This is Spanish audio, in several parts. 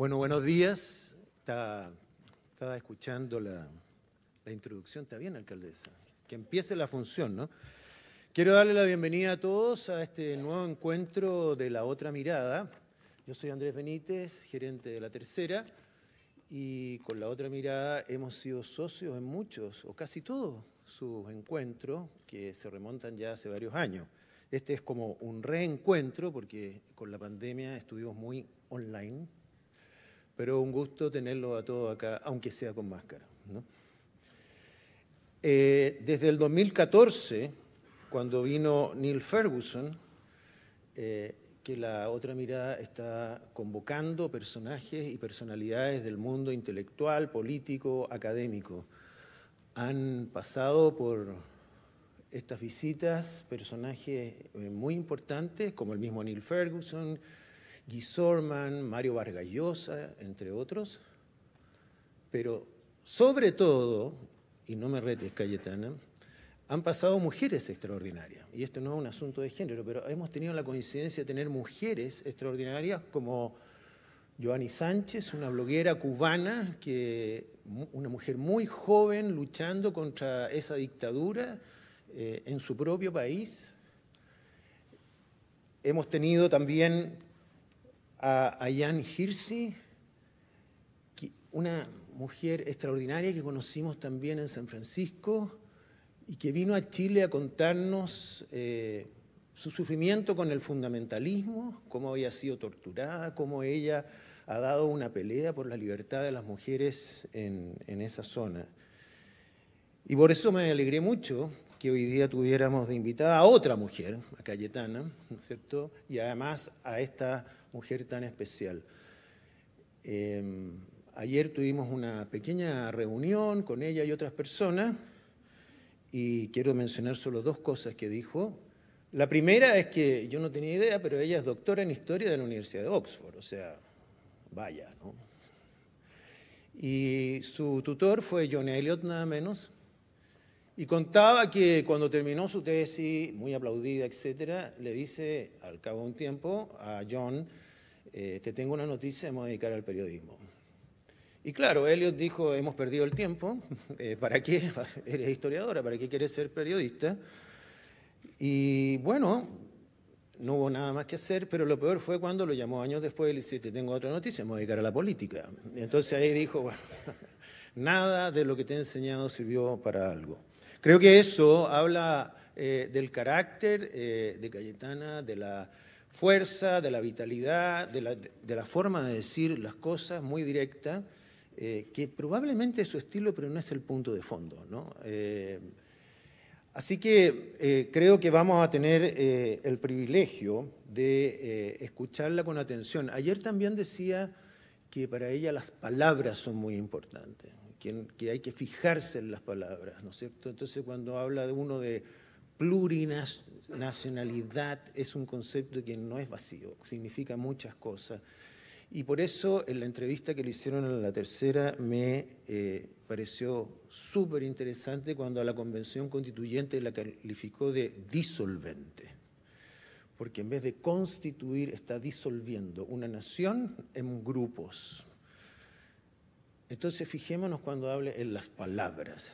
Bueno, buenos días. estaba escuchando la, la, introducción. Está bien, alcaldesa. Que empiece la función, ¿no? Quiero darle la bienvenida a todos a este nuevo encuentro de La Otra Mirada. Yo soy Andrés Benítez, gerente de La Tercera, y con La Otra Mirada hemos sido socios en muchos, o casi todos, sus encuentros que se remontan ya hace varios años. Este es como un reencuentro porque con la pandemia estuvimos muy online, pero un gusto tenerlo a todos acá, aunque sea con máscara. Eh, desde el 2014, cuando vino Neil Ferguson, eh, que la otra mirada está convocando personajes y personalidades del mundo intelectual, político, académico. Han pasado por estas visitas personajes eh, muy importantes, como el mismo Neil Ferguson, Guy Sorman, Mario Vargallosa, entre otros, pero sobre todo, y no me retes Cayetana, han pasado mujeres extraordinarias. Y esto no es un asunto de género, pero hemos tenido la coincidencia de tener mujeres extraordinarias como Joanny Sánchez, una bloguera cubana, que, una mujer muy joven luchando contra esa dictadura eh, en su propio país. Hemos tenido también a, Jan Hirsi, una mujer extraordinaria que conocimos también en San Francisco y que vino a Chile a contarnos eh, su sufrimiento con el fundamentalismo, cómo había sido torturada, cómo ella ha dado una pelea por la libertad de las mujeres en, en esa zona. Y por eso me alegré mucho que hoy día tuviéramos de invitada a otra mujer, a Cayetana, ¿no es cierto? Y además a esta mujer tan especial. Em, ayer tuvimos una pequeña reunión con ella y otras personas y quiero mencionar solo dos cosas que dijo. La primera es que yo no tenía idea, pero ella es doctora en historia de la Universidad de Oxford, o sea, vaya, ¿no? Y su tutor fue John Elliot, nada menos, y contaba que cuando terminó su tesis, muy aplaudida, etcétera, le dice al cabo de un tiempo a John, eh, te tengo una noticia, me voy a dedicar al periodismo. Y claro, Elliot dijo, hemos perdido el tiempo, eh, ¿para qué? Eres historiadora, ¿para qué quieres ser periodista? Y bueno, no hubo nada más que hacer, pero lo peor fue cuando lo llamó años después y le dice, te tengo otra noticia, me voy a dedicar a la política. Entonces ahí dijo, nada de lo que te he enseñado sirvió para algo. Creo que eso habla eh, del carácter eh, de Cayetana, de la fuerza, de la vitalidad, de la, forma de decir las cosas muy directa, eh, que probablemente es su estilo, pero no es el punto de fondo. así que creo que vamos a tener el privilegio de escucharla con atención. Ayer también decía que para ella las palabras son muy importantes que, hay que fijarse en las palabras, ¿no es cierto? Entonces cuando habla de uno de plurinacionalidad es un concepto que no es vacío, significa muchas cosas. Y por eso en la entrevista que le hicieron en la tercera me eh, pareció súper interesante cuando a la convención constituyente la calificó de disolvente. Porque en vez de constituir está disolviendo una nación en grupos, entonces fijémonos cuando hable en las palabras.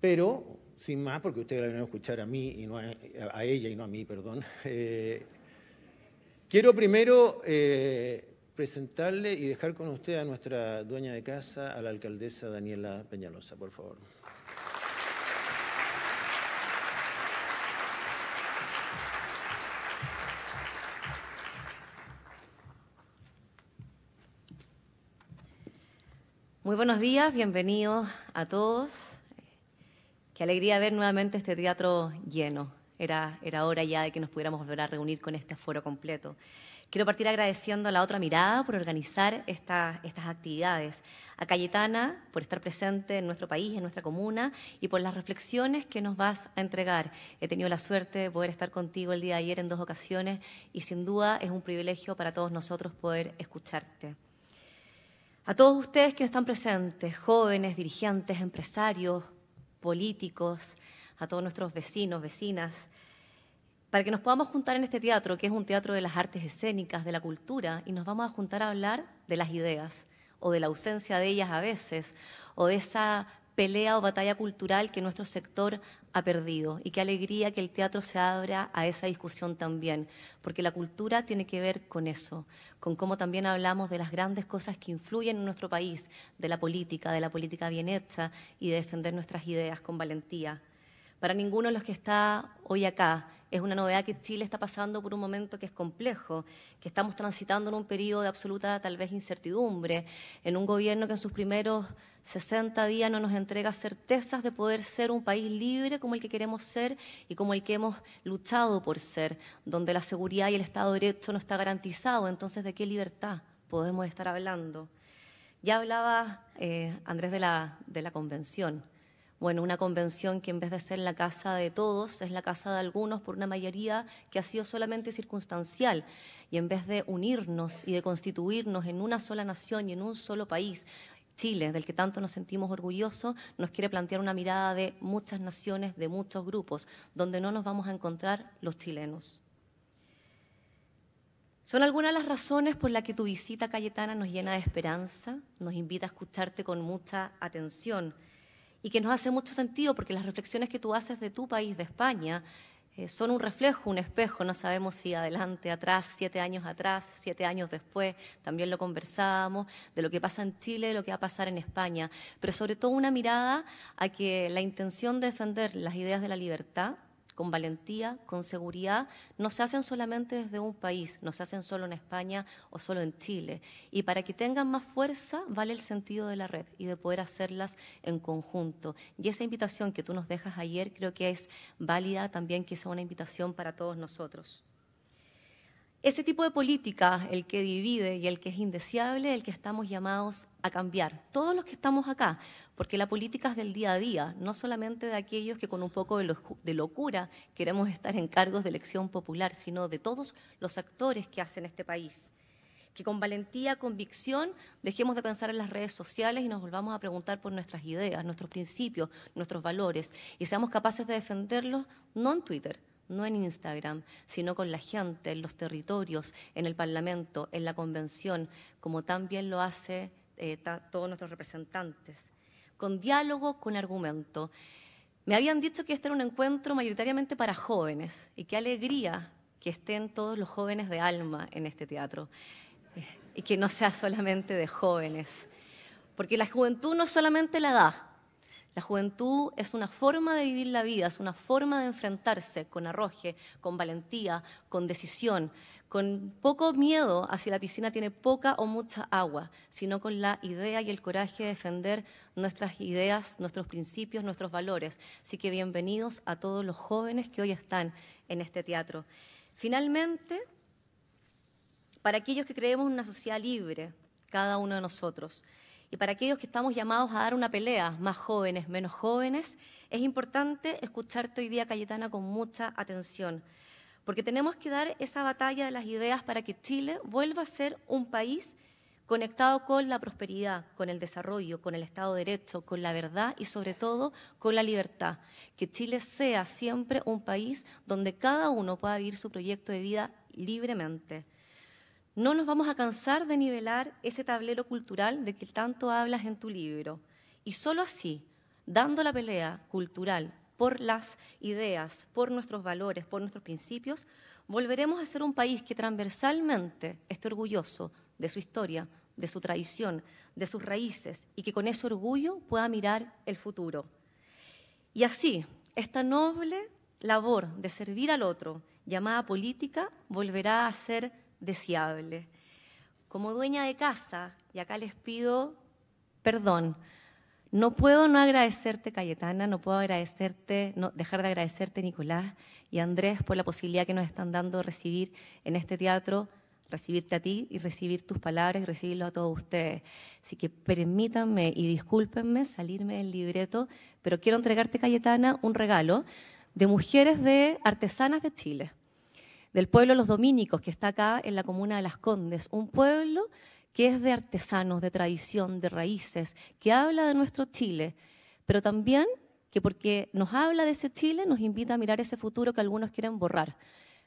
Pero, sin más, porque ustedes la van a escuchar a mí y no a, ella y no a mí, perdón. Eh, quiero primero eh, presentarle y dejar con usted a nuestra dueña de casa, a la alcaldesa Daniela Peñalosa, por favor. Muy buenos días, bienvenidos a todos. Qué alegría ver nuevamente este teatro lleno. Era, era hora ya de que nos pudiéramos volver a reunir con este foro completo. Quiero partir agradeciendo a la otra mirada por organizar estas actividades, a Cayetana por estar presente en nuestro país, en nuestra comuna y por las reflexiones que nos vas a entregar. He tenido la suerte de poder estar contigo el día de ayer en dos ocasiones y sin duda es un privilegio para todos nosotros poder escucharte. A todos ustedes que están presentes, jóvenes, dirigentes, empresarios, políticos, a todos nuestros vecinos, vecinas, para que nos podamos juntar en este teatro, que es un teatro de las artes escénicas, de la cultura, y nos vamos a juntar a hablar de las ideas, o de la ausencia de ellas a veces, o de esa pelea o batalla cultural que nuestro sector ha perdido. Y qué alegría que el teatro se abra a esa discusión también, porque la cultura tiene que ver con eso, con cómo también hablamos de las grandes cosas que influyen en nuestro país, de la política, de la política bien hecha y de defender nuestras ideas con valentía. Para ninguno de los que está hoy acá es una novedad que Chile está pasando por un momento que es complejo, que estamos transitando en un periodo de absoluta tal vez incertidumbre, en un gobierno que en sus primeros 60 días no nos entrega certezas de poder ser un país libre como el que queremos ser y como el que hemos luchado por ser, donde la seguridad y el Estado de Derecho no está garantizado. Entonces, ¿de qué libertad podemos estar hablando? Ya hablaba eh, Andrés de la, de la convención bueno, una convención que en vez de ser la casa de todos, es la casa de algunos por una mayoría que ha sido solamente circunstancial. Y en vez de unirnos y de constituirnos en una sola nación y en un solo país, Chile, del que tanto nos sentimos orgullosos, nos quiere plantear una mirada de muchas naciones, de muchos grupos, donde no nos vamos a encontrar los chilenos. Son algunas las razones por las que tu visita, Cayetana, nos llena de esperanza, nos invita a escucharte con mucha atención y que nos hace mucho sentido porque las reflexiones que tú haces de tu país, de España, eh, son un reflejo, un espejo, no sabemos si adelante, atrás, siete años atrás, siete años después, también lo conversábamos, de lo que pasa en Chile, lo que va a pasar en España, pero sobre todo una mirada a que la intención de defender las ideas de la libertad, con valentía, con seguridad, no se hacen solamente desde un país, no se hacen solo en España o solo en Chile. Y para que tengan más fuerza, vale el sentido de la red y de poder hacerlas en conjunto. Y esa invitación que tú nos dejas ayer creo que es válida también, que sea una invitación para todos nosotros. Ese tipo de política, el que divide y el que es indeseable, el que estamos llamados a cambiar. Todos los que estamos acá, porque la política es del día a día, no solamente de aquellos que con un poco de locura queremos estar en cargos de elección popular, sino de todos los actores que hacen este país. Que con valentía, convicción, dejemos de pensar en las redes sociales y nos volvamos a preguntar por nuestras ideas, nuestros principios, nuestros valores, y seamos capaces de defenderlos no en Twitter, no en Instagram, sino con la gente, en los territorios, en el Parlamento, en la Convención, como también lo hace eh, todos nuestros representantes. Con diálogo, con argumento. Me habían dicho que este era un encuentro mayoritariamente para jóvenes y qué alegría que estén todos los jóvenes de alma en este teatro eh, y que no sea solamente de jóvenes, porque la juventud no solamente la da, la juventud es una forma de vivir la vida, es una forma de enfrentarse con arroje, con valentía, con decisión, con poco miedo hacia la piscina tiene poca o mucha agua, sino con la idea y el coraje de defender nuestras ideas, nuestros principios, nuestros valores. Así que bienvenidos a todos los jóvenes que hoy están en este teatro. Finalmente, para aquellos que creemos en una sociedad libre, cada uno de nosotros, y para aquellos que estamos llamados a dar una pelea, más jóvenes, menos jóvenes, es importante escucharte hoy día, Cayetana, con mucha atención, porque tenemos que dar esa batalla de las ideas para que Chile vuelva a ser un país conectado con la prosperidad, con el desarrollo, con el Estado de Derecho, con la verdad y sobre todo con la libertad. Que Chile sea siempre un país donde cada uno pueda vivir su proyecto de vida libremente. No nos vamos a cansar de nivelar ese tablero cultural de que tanto hablas en tu libro. Y solo así, dando la pelea cultural por las ideas, por nuestros valores, por nuestros principios, volveremos a ser un país que transversalmente esté orgulloso de su historia, de su tradición, de sus raíces y que con ese orgullo pueda mirar el futuro. Y así, esta noble labor de servir al otro, llamada política, volverá a ser deseable. Como dueña de casa, y acá les pido perdón, no puedo no agradecerte, Cayetana, no puedo agradecerte, no, dejar de agradecerte, Nicolás y Andrés, por la posibilidad que nos están dando de recibir en este teatro, recibirte a ti y recibir tus palabras y recibirlo a todos ustedes. Así que permítanme y discúlpenme salirme del libreto, pero quiero entregarte, Cayetana, un regalo de mujeres de artesanas de Chile del pueblo Los Dominicos, que está acá en la comuna de Las Condes, un pueblo que es de artesanos, de tradición, de raíces, que habla de nuestro Chile, pero también que porque nos habla de ese Chile nos invita a mirar ese futuro que algunos quieren borrar.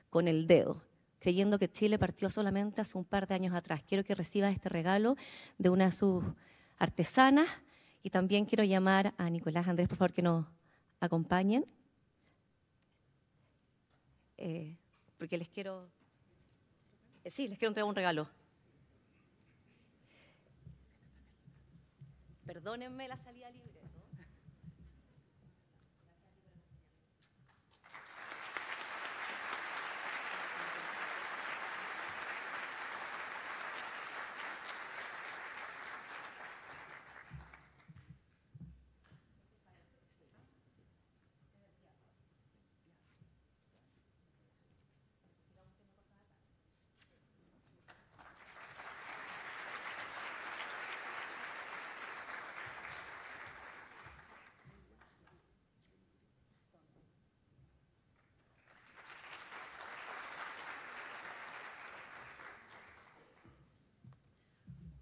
con el dedo, creyendo que Chile partió solamente hace un par de años atrás. Quiero que reciba este regalo de una de sus artesanas y también quiero llamar a Nicolás Andrés, por favor, que nos acompañen. Eh, porque les quiero, eh, sí, les quiero entregar un regalo. Perdónenme la salida libre.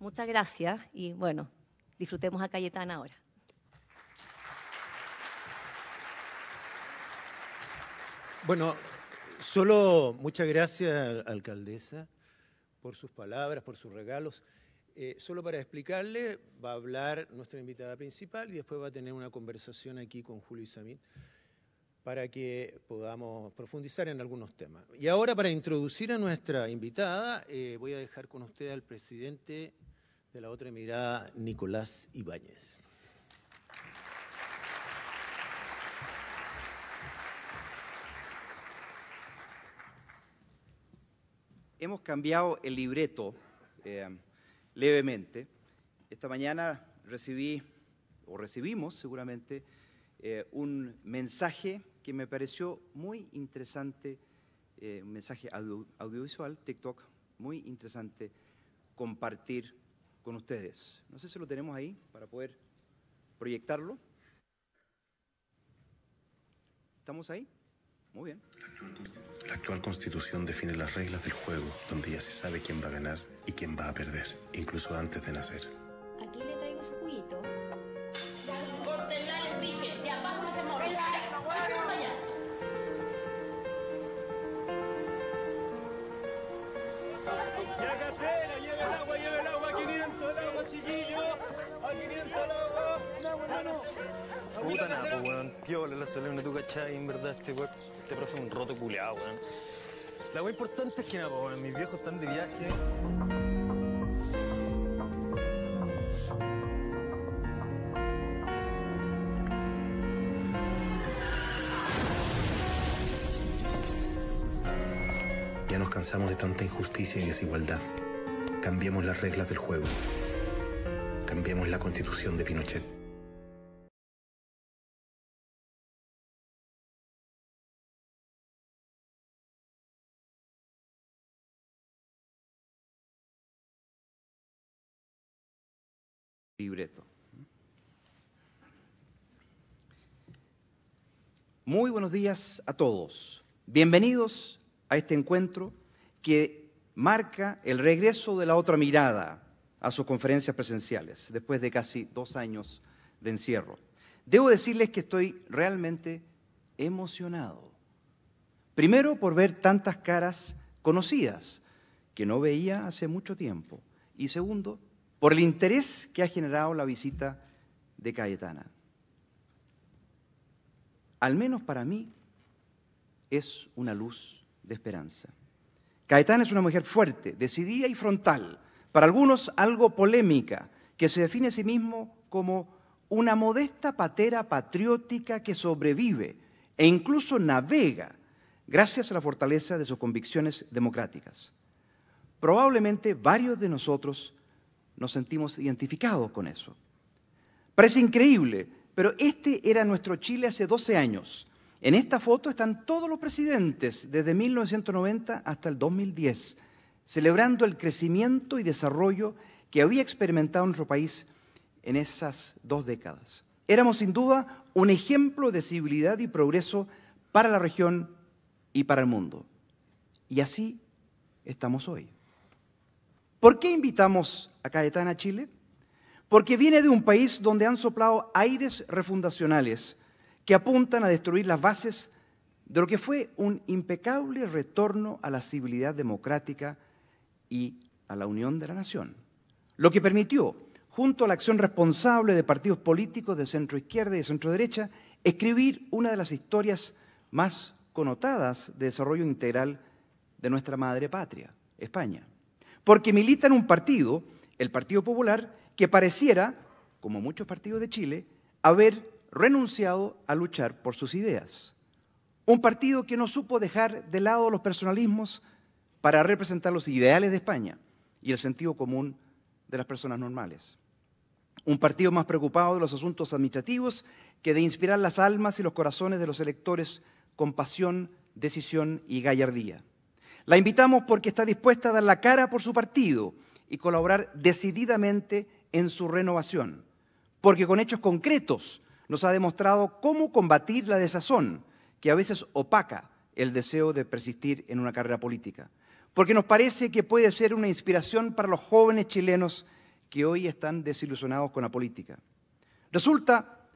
Muchas gracias y bueno, disfrutemos a Cayetana ahora. Bueno, solo muchas gracias, alcaldesa, por sus palabras, por sus regalos. Eh, solo para explicarle, va a hablar nuestra invitada principal y después va a tener una conversación aquí con Julio Isamín para que podamos profundizar en algunos temas. Y ahora, para introducir a nuestra invitada, eh, voy a dejar con usted al presidente de la otra mirada, Nicolás Ibáñez. Hemos cambiado el libreto eh, levemente. Esta mañana recibí, o recibimos seguramente, eh, un mensaje que me pareció muy interesante, eh, un mensaje audiovisual, TikTok, muy interesante compartir con ustedes. No sé si lo tenemos ahí para poder proyectarlo. ¿Estamos ahí? Muy bien. La actual constitución define las reglas del juego, donde ya se sabe quién va a ganar y quién va a perder, incluso antes de nacer. Nada, pues weón. Piola la solemne, tú cachai, en verdad, este weón, este profe es un roto culeado, weón. La weón importante es que nada, pues, weón, mis viejos están de viaje. Ya nos cansamos de tanta injusticia y desigualdad. Cambiemos las reglas del juego. Cambiemos la constitución de Pinochet. Muy buenos días a todos. Bienvenidos a este encuentro que marca el regreso de la otra mirada a sus conferencias presenciales después de casi dos años de encierro. Debo decirles que estoy realmente emocionado. Primero por ver tantas caras conocidas que no veía hace mucho tiempo. Y segundo, por el interés que ha generado la visita de Cayetana. Al menos para mí es una luz de esperanza. Cayetana es una mujer fuerte, decidida y frontal, para algunos algo polémica, que se define a sí mismo como una modesta patera patriótica que sobrevive e incluso navega gracias a la fortaleza de sus convicciones democráticas. Probablemente varios de nosotros nos sentimos identificados con eso. Parece increíble, pero este era nuestro Chile hace 12 años. En esta foto están todos los presidentes desde 1990 hasta el 2010, celebrando el crecimiento y desarrollo que había experimentado nuestro país en esas dos décadas. Éramos sin duda un ejemplo de civilidad y progreso para la región y para el mundo. Y así estamos hoy. ¿Por qué invitamos a Caetana a Chile? Porque viene de un país donde han soplado aires refundacionales que apuntan a destruir las bases de lo que fue un impecable retorno a la civilidad democrática y a la unión de la nación, lo que permitió, junto a la acción responsable de partidos políticos de centro izquierda y centro derecha, escribir una de las historias más connotadas de desarrollo integral de nuestra madre patria, España. Porque milita en un partido, el Partido Popular, que pareciera, como muchos partidos de Chile, haber renunciado a luchar por sus ideas. Un partido que no supo dejar de lado los personalismos para representar los ideales de España y el sentido común de las personas normales. Un partido más preocupado de los asuntos administrativos que de inspirar las almas y los corazones de los electores con pasión, decisión y gallardía. La invitamos porque está dispuesta a dar la cara por su partido y colaborar decididamente en su renovación, porque con hechos concretos nos ha demostrado cómo combatir la desazón que a veces opaca el deseo de persistir en una carrera política, porque nos parece que puede ser una inspiración para los jóvenes chilenos que hoy están desilusionados con la política. Resulta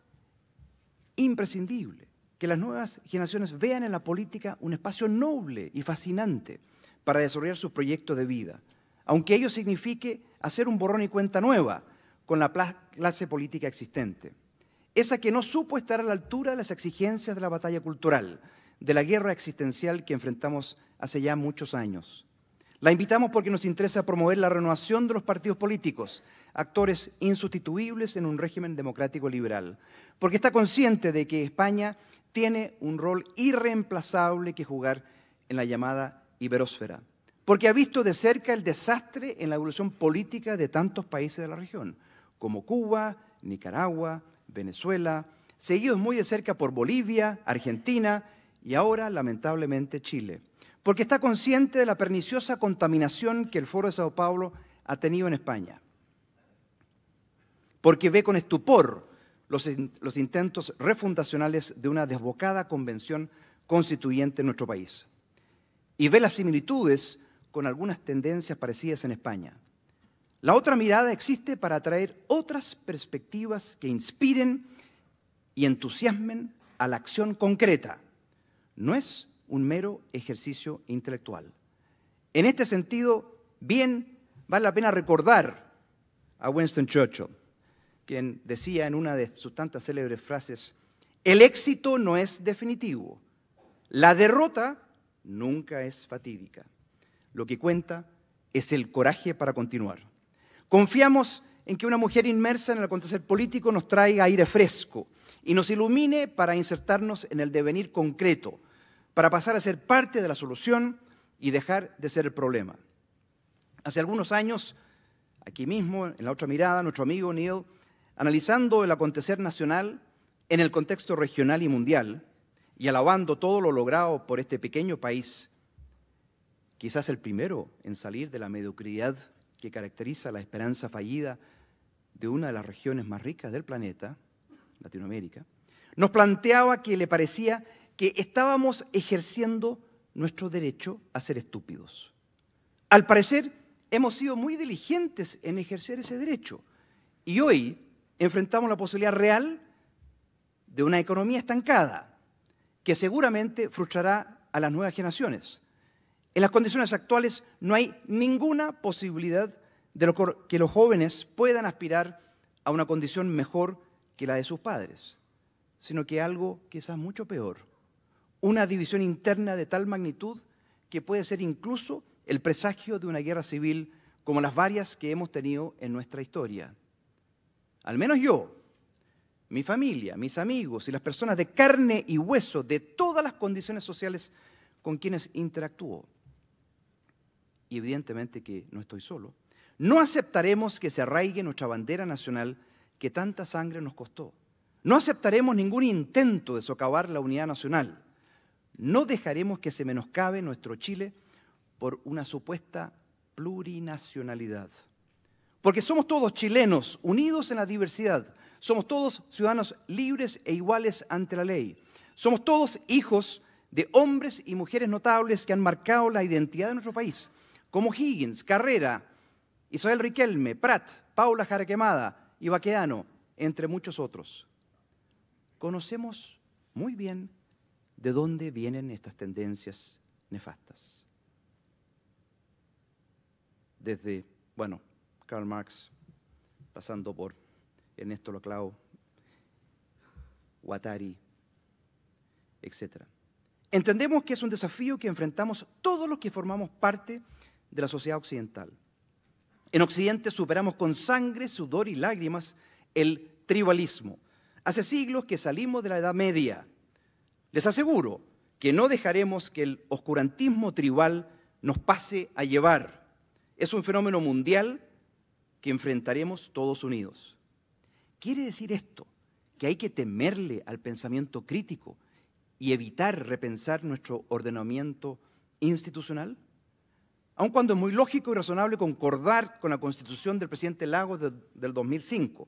imprescindible que las nuevas generaciones vean en la política un espacio noble y fascinante para desarrollar sus proyectos de vida, aunque ello signifique hacer un borrón y cuenta nueva con la clase política existente. Esa que no supo estar a la altura de las exigencias de la batalla cultural, de la guerra existencial que enfrentamos hace ya muchos años. La invitamos porque nos interesa promover la renovación de los partidos políticos, actores insustituibles en un régimen democrático liberal, porque está consciente de que España tiene un rol irreemplazable que jugar en la llamada iberósfera, porque ha visto de cerca el desastre en la evolución política de tantos países de la región, como Cuba, Nicaragua, Venezuela, seguidos muy de cerca por Bolivia, Argentina y ahora, lamentablemente, Chile, porque está consciente de la perniciosa contaminación que el Foro de Sao Paulo ha tenido en España, porque ve con estupor los, intentos refundacionales de una desbocada convención constituyente en nuestro país. Y ve las similitudes con algunas tendencias parecidas en España. La otra mirada existe para atraer otras perspectivas que inspiren y entusiasmen a la acción concreta. No es un mero ejercicio intelectual. En este sentido, bien vale la pena recordar a Winston Churchill, quien decía en una de sus tantas célebres frases, el éxito no es definitivo, la derrota nunca es fatídica. Lo que cuenta es el coraje para continuar. Confiamos en que una mujer inmersa en el acontecer político nos traiga aire fresco y nos ilumine para insertarnos en el devenir concreto, para pasar a ser parte de la solución y dejar de ser el problema. Hace algunos años, aquí mismo, en la otra mirada, nuestro amigo Neil analizando el acontecer nacional en el contexto regional y mundial y alabando todo lo logrado por este pequeño país, quizás el primero en salir de la mediocridad que caracteriza la esperanza fallida de una de las regiones más ricas del planeta, Latinoamérica, nos planteaba que le parecía que estábamos ejerciendo nuestro derecho a ser estúpidos. Al parecer, hemos sido muy diligentes en ejercer ese derecho. Y hoy, enfrentamos la posibilidad real de una economía estancada, que seguramente frustrará a las nuevas generaciones. En las condiciones actuales no hay ninguna posibilidad de que los jóvenes puedan aspirar a una condición mejor que la de sus padres, sino que algo quizás mucho peor, una división interna de tal magnitud que puede ser incluso el presagio de una guerra civil como las varias que hemos tenido en nuestra historia. Al menos yo, mi familia, mis amigos y las personas de carne y hueso de todas las condiciones sociales con quienes interactúo, y evidentemente que no estoy solo, no aceptaremos que se arraigue nuestra bandera nacional que tanta sangre nos costó. No aceptaremos ningún intento de socavar la unidad nacional. No dejaremos que se menoscabe nuestro Chile por una supuesta plurinacionalidad. Porque somos todos chilenos, unidos en la diversidad. Somos todos ciudadanos libres e iguales ante la ley. Somos todos hijos de hombres y mujeres notables que han marcado la identidad de nuestro país, como Higgins, Carrera, Isabel Riquelme, Prat, Paula Jaraquemada y Baqueano, entre muchos otros. Conocemos muy bien ¿De dónde vienen estas tendencias nefastas? Desde, bueno, Karl Marx, pasando por Ernesto Laclau, Guattari, etc. Entendemos que es un desafío que enfrentamos todos los que formamos parte de la sociedad occidental. En Occidente superamos con sangre, sudor y lágrimas el tribalismo. Hace siglos que salimos de la Edad Media. Les aseguro que no dejaremos que el oscurantismo tribal nos pase a llevar. Es un fenómeno mundial que enfrentaremos todos unidos. ¿Quiere decir esto que hay que temerle al pensamiento crítico y evitar repensar nuestro ordenamiento institucional? Aun cuando es muy lógico y razonable concordar con la constitución del presidente Lagos del 2005,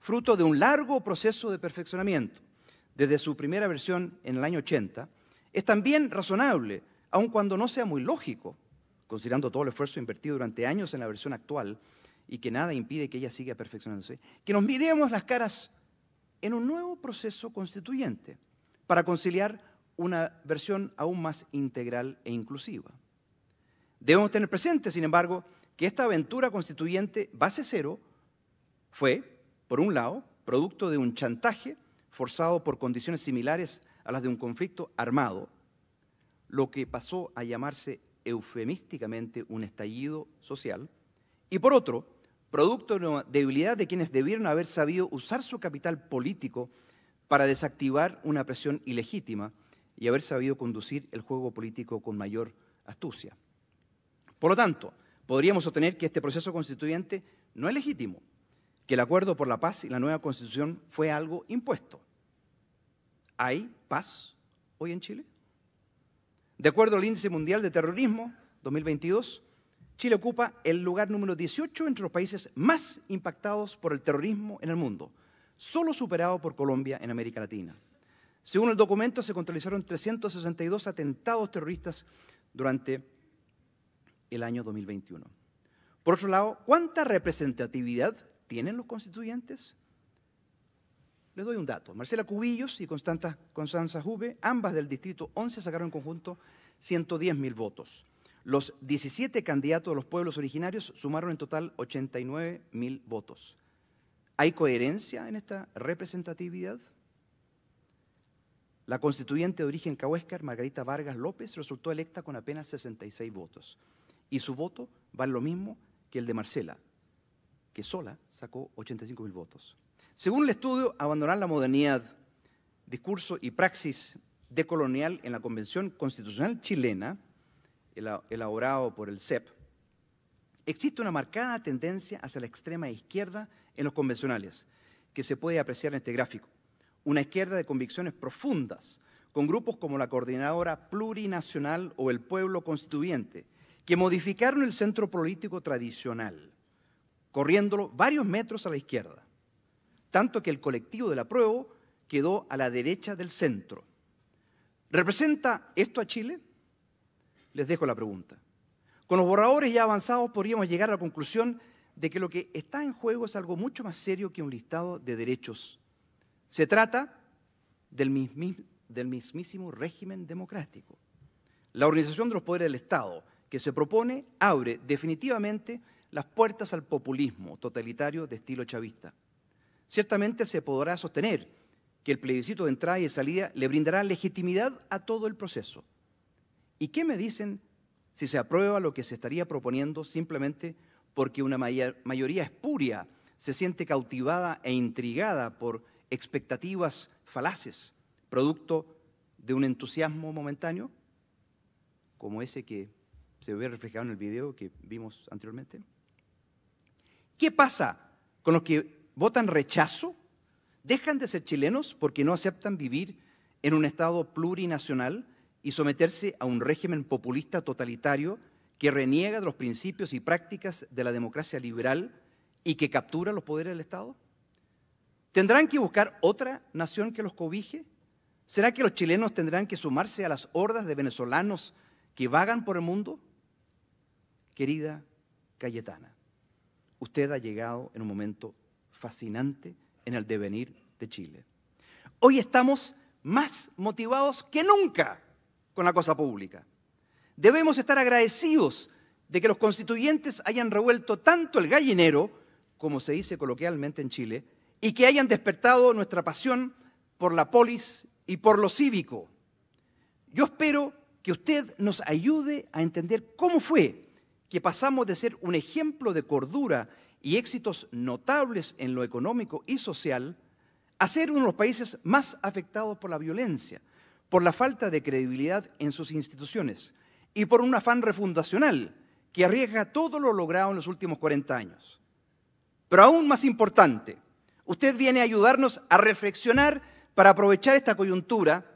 fruto de un largo proceso de perfeccionamiento, desde su primera versión en el año 80, es también razonable, aun cuando no sea muy lógico, considerando todo el esfuerzo invertido durante años en la versión actual y que nada impide que ella siga perfeccionándose, que nos miremos las caras en un nuevo proceso constituyente para conciliar una versión aún más integral e inclusiva. Debemos tener presente, sin embargo, que esta aventura constituyente base cero fue, por un lado, producto de un chantaje forzado por condiciones similares a las de un conflicto armado, lo que pasó a llamarse eufemísticamente un estallido social, y por otro, producto de una debilidad de quienes debieron haber sabido usar su capital político para desactivar una presión ilegítima y haber sabido conducir el juego político con mayor astucia. Por lo tanto, podríamos sostener que este proceso constituyente no es legítimo, que el acuerdo por la paz y la nueva constitución fue algo impuesto. ¿Hay paz hoy en Chile? De acuerdo al Índice Mundial de Terrorismo 2022, Chile ocupa el lugar número 18 entre los países más impactados por el terrorismo en el mundo, solo superado por Colombia en América Latina. Según el documento, se contabilizaron 362 atentados terroristas durante el año 2021. Por otro lado, ¿cuánta representatividad tienen los constituyentes? Les doy un dato. Marcela Cubillos y Constanza, Constanza Juve, ambas del Distrito 11, sacaron en conjunto 110 mil votos. Los 17 candidatos de los pueblos originarios sumaron en total 89 mil votos. ¿Hay coherencia en esta representatividad? La constituyente de origen cahuéscar, Margarita Vargas López, resultó electa con apenas 66 votos y su voto vale lo mismo que el de Marcela, que sola sacó 85 mil votos. Según el estudio Abandonar la modernidad, discurso y praxis decolonial en la Convención Constitucional chilena, elaborado por el CEP, existe una marcada tendencia hacia la extrema izquierda en los convencionales, que se puede apreciar en este gráfico. Una izquierda de convicciones profundas, con grupos como la Coordinadora Plurinacional o el Pueblo Constituyente, que modificaron el centro político tradicional, corriéndolo varios metros a la izquierda, tanto que el colectivo del apruebo quedó a la derecha del centro. ¿Representa esto a Chile? Les dejo la pregunta. Con los borradores ya avanzados podríamos llegar a la conclusión de que lo que está en juego es algo mucho más serio que un listado de derechos. Se trata del, mismísimo régimen democrático. La organización de los poderes del Estado, que se propone abre definitivamente las puertas al populismo totalitario de estilo chavista. Ciertamente se podrá sostener que el plebiscito de entrada y salida le brindará legitimidad a todo el proceso. ¿Y qué me dicen si se aprueba lo que se estaría proponiendo simplemente porque una mayoría espuria se siente cautivada e intrigada por expectativas falaces, producto de un entusiasmo momentáneo, como ese que se ve reflejado en el video que vimos anteriormente. ¿Qué pasa con los que votan rechazo? ¿Dejan de ser chilenos porque no aceptan vivir en un Estado plurinacional y someterse a un régimen populista totalitario que reniega de los principios y prácticas de la democracia liberal y que captura los poderes del Estado? ¿Tendrán que buscar otra nación que los cobije? ¿Será que los chilenos tendrán que sumarse a las hordas de venezolanos que vagan por el mundo? Querida Cayetana, usted ha llegado en un momento fascinante en el devenir de Chile. Hoy estamos más motivados que nunca con la cosa pública. Debemos estar agradecidos de que los constituyentes hayan revuelto tanto el gallinero, como se dice coloquialmente en Chile, y que hayan despertado nuestra pasión por la polis y por lo cívico. Yo espero que usted nos ayude a entender cómo fue que pasamos de ser un ejemplo de cordura y éxitos notables en lo económico y social a ser uno de los países más afectados por la violencia, por la falta de credibilidad en sus instituciones y por un afán refundacional que arriesga todo lo logrado en los últimos 40 años. Pero aún más importante, usted viene a ayudarnos a reflexionar para aprovechar esta coyuntura,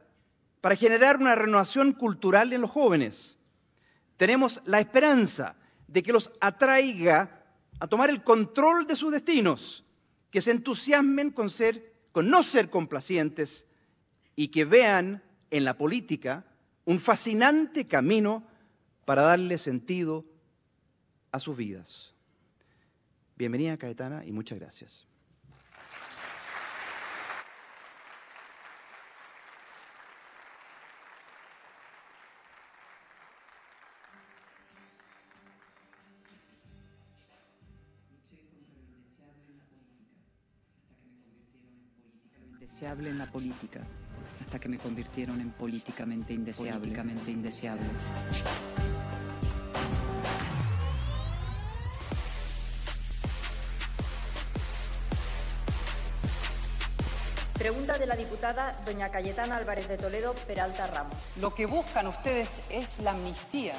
para generar una renovación cultural en los jóvenes. Tenemos la esperanza de que los atraiga a tomar el control de sus destinos, que se entusiasmen con, ser, con no ser complacientes y que vean en la política un fascinante camino para darle sentido a sus vidas. Bienvenida Caetana y muchas gracias. Indeseable en la política, hasta que me convirtieron en políticamente indeseable. Políticamente indeseable. Pregunta de la diputada doña Cayetana Álvarez de Toledo, Peralta Ramos. Lo que buscan ustedes es la amnistía,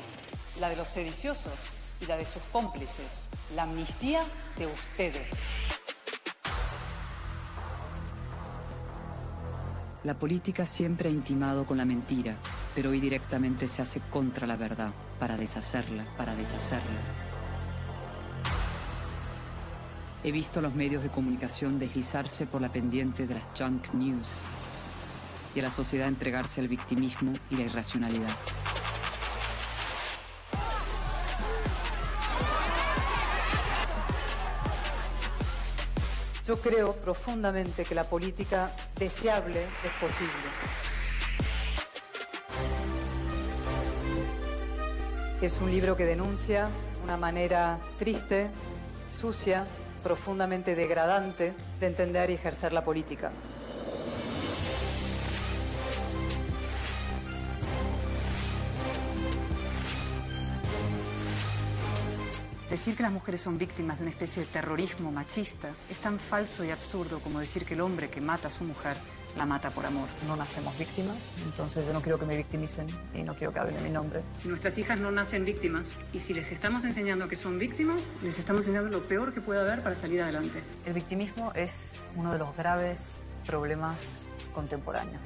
la de los sediciosos y la de sus cómplices. La amnistía de ustedes. La política siempre ha intimado con la mentira, pero hoy directamente se hace contra la verdad, para deshacerla, para deshacerla. He visto a los medios de comunicación deslizarse por la pendiente de las junk news y a la sociedad entregarse al victimismo y la irracionalidad. Yo creo profundamente que la política deseable es posible. Es un libro que denuncia una manera triste, sucia, profundamente degradante de entender y ejercer la política. Decir que las mujeres son víctimas de una especie de terrorismo machista es tan falso y absurdo como decir que el hombre que mata a su mujer la mata por amor. No nacemos víctimas, entonces yo no quiero que me victimicen y no quiero que hablen de mi nombre. Nuestras hijas no nacen víctimas y si les estamos enseñando que son víctimas, les estamos enseñando lo peor que puede haber para salir adelante. El victimismo es uno de los graves problemas contemporáneos.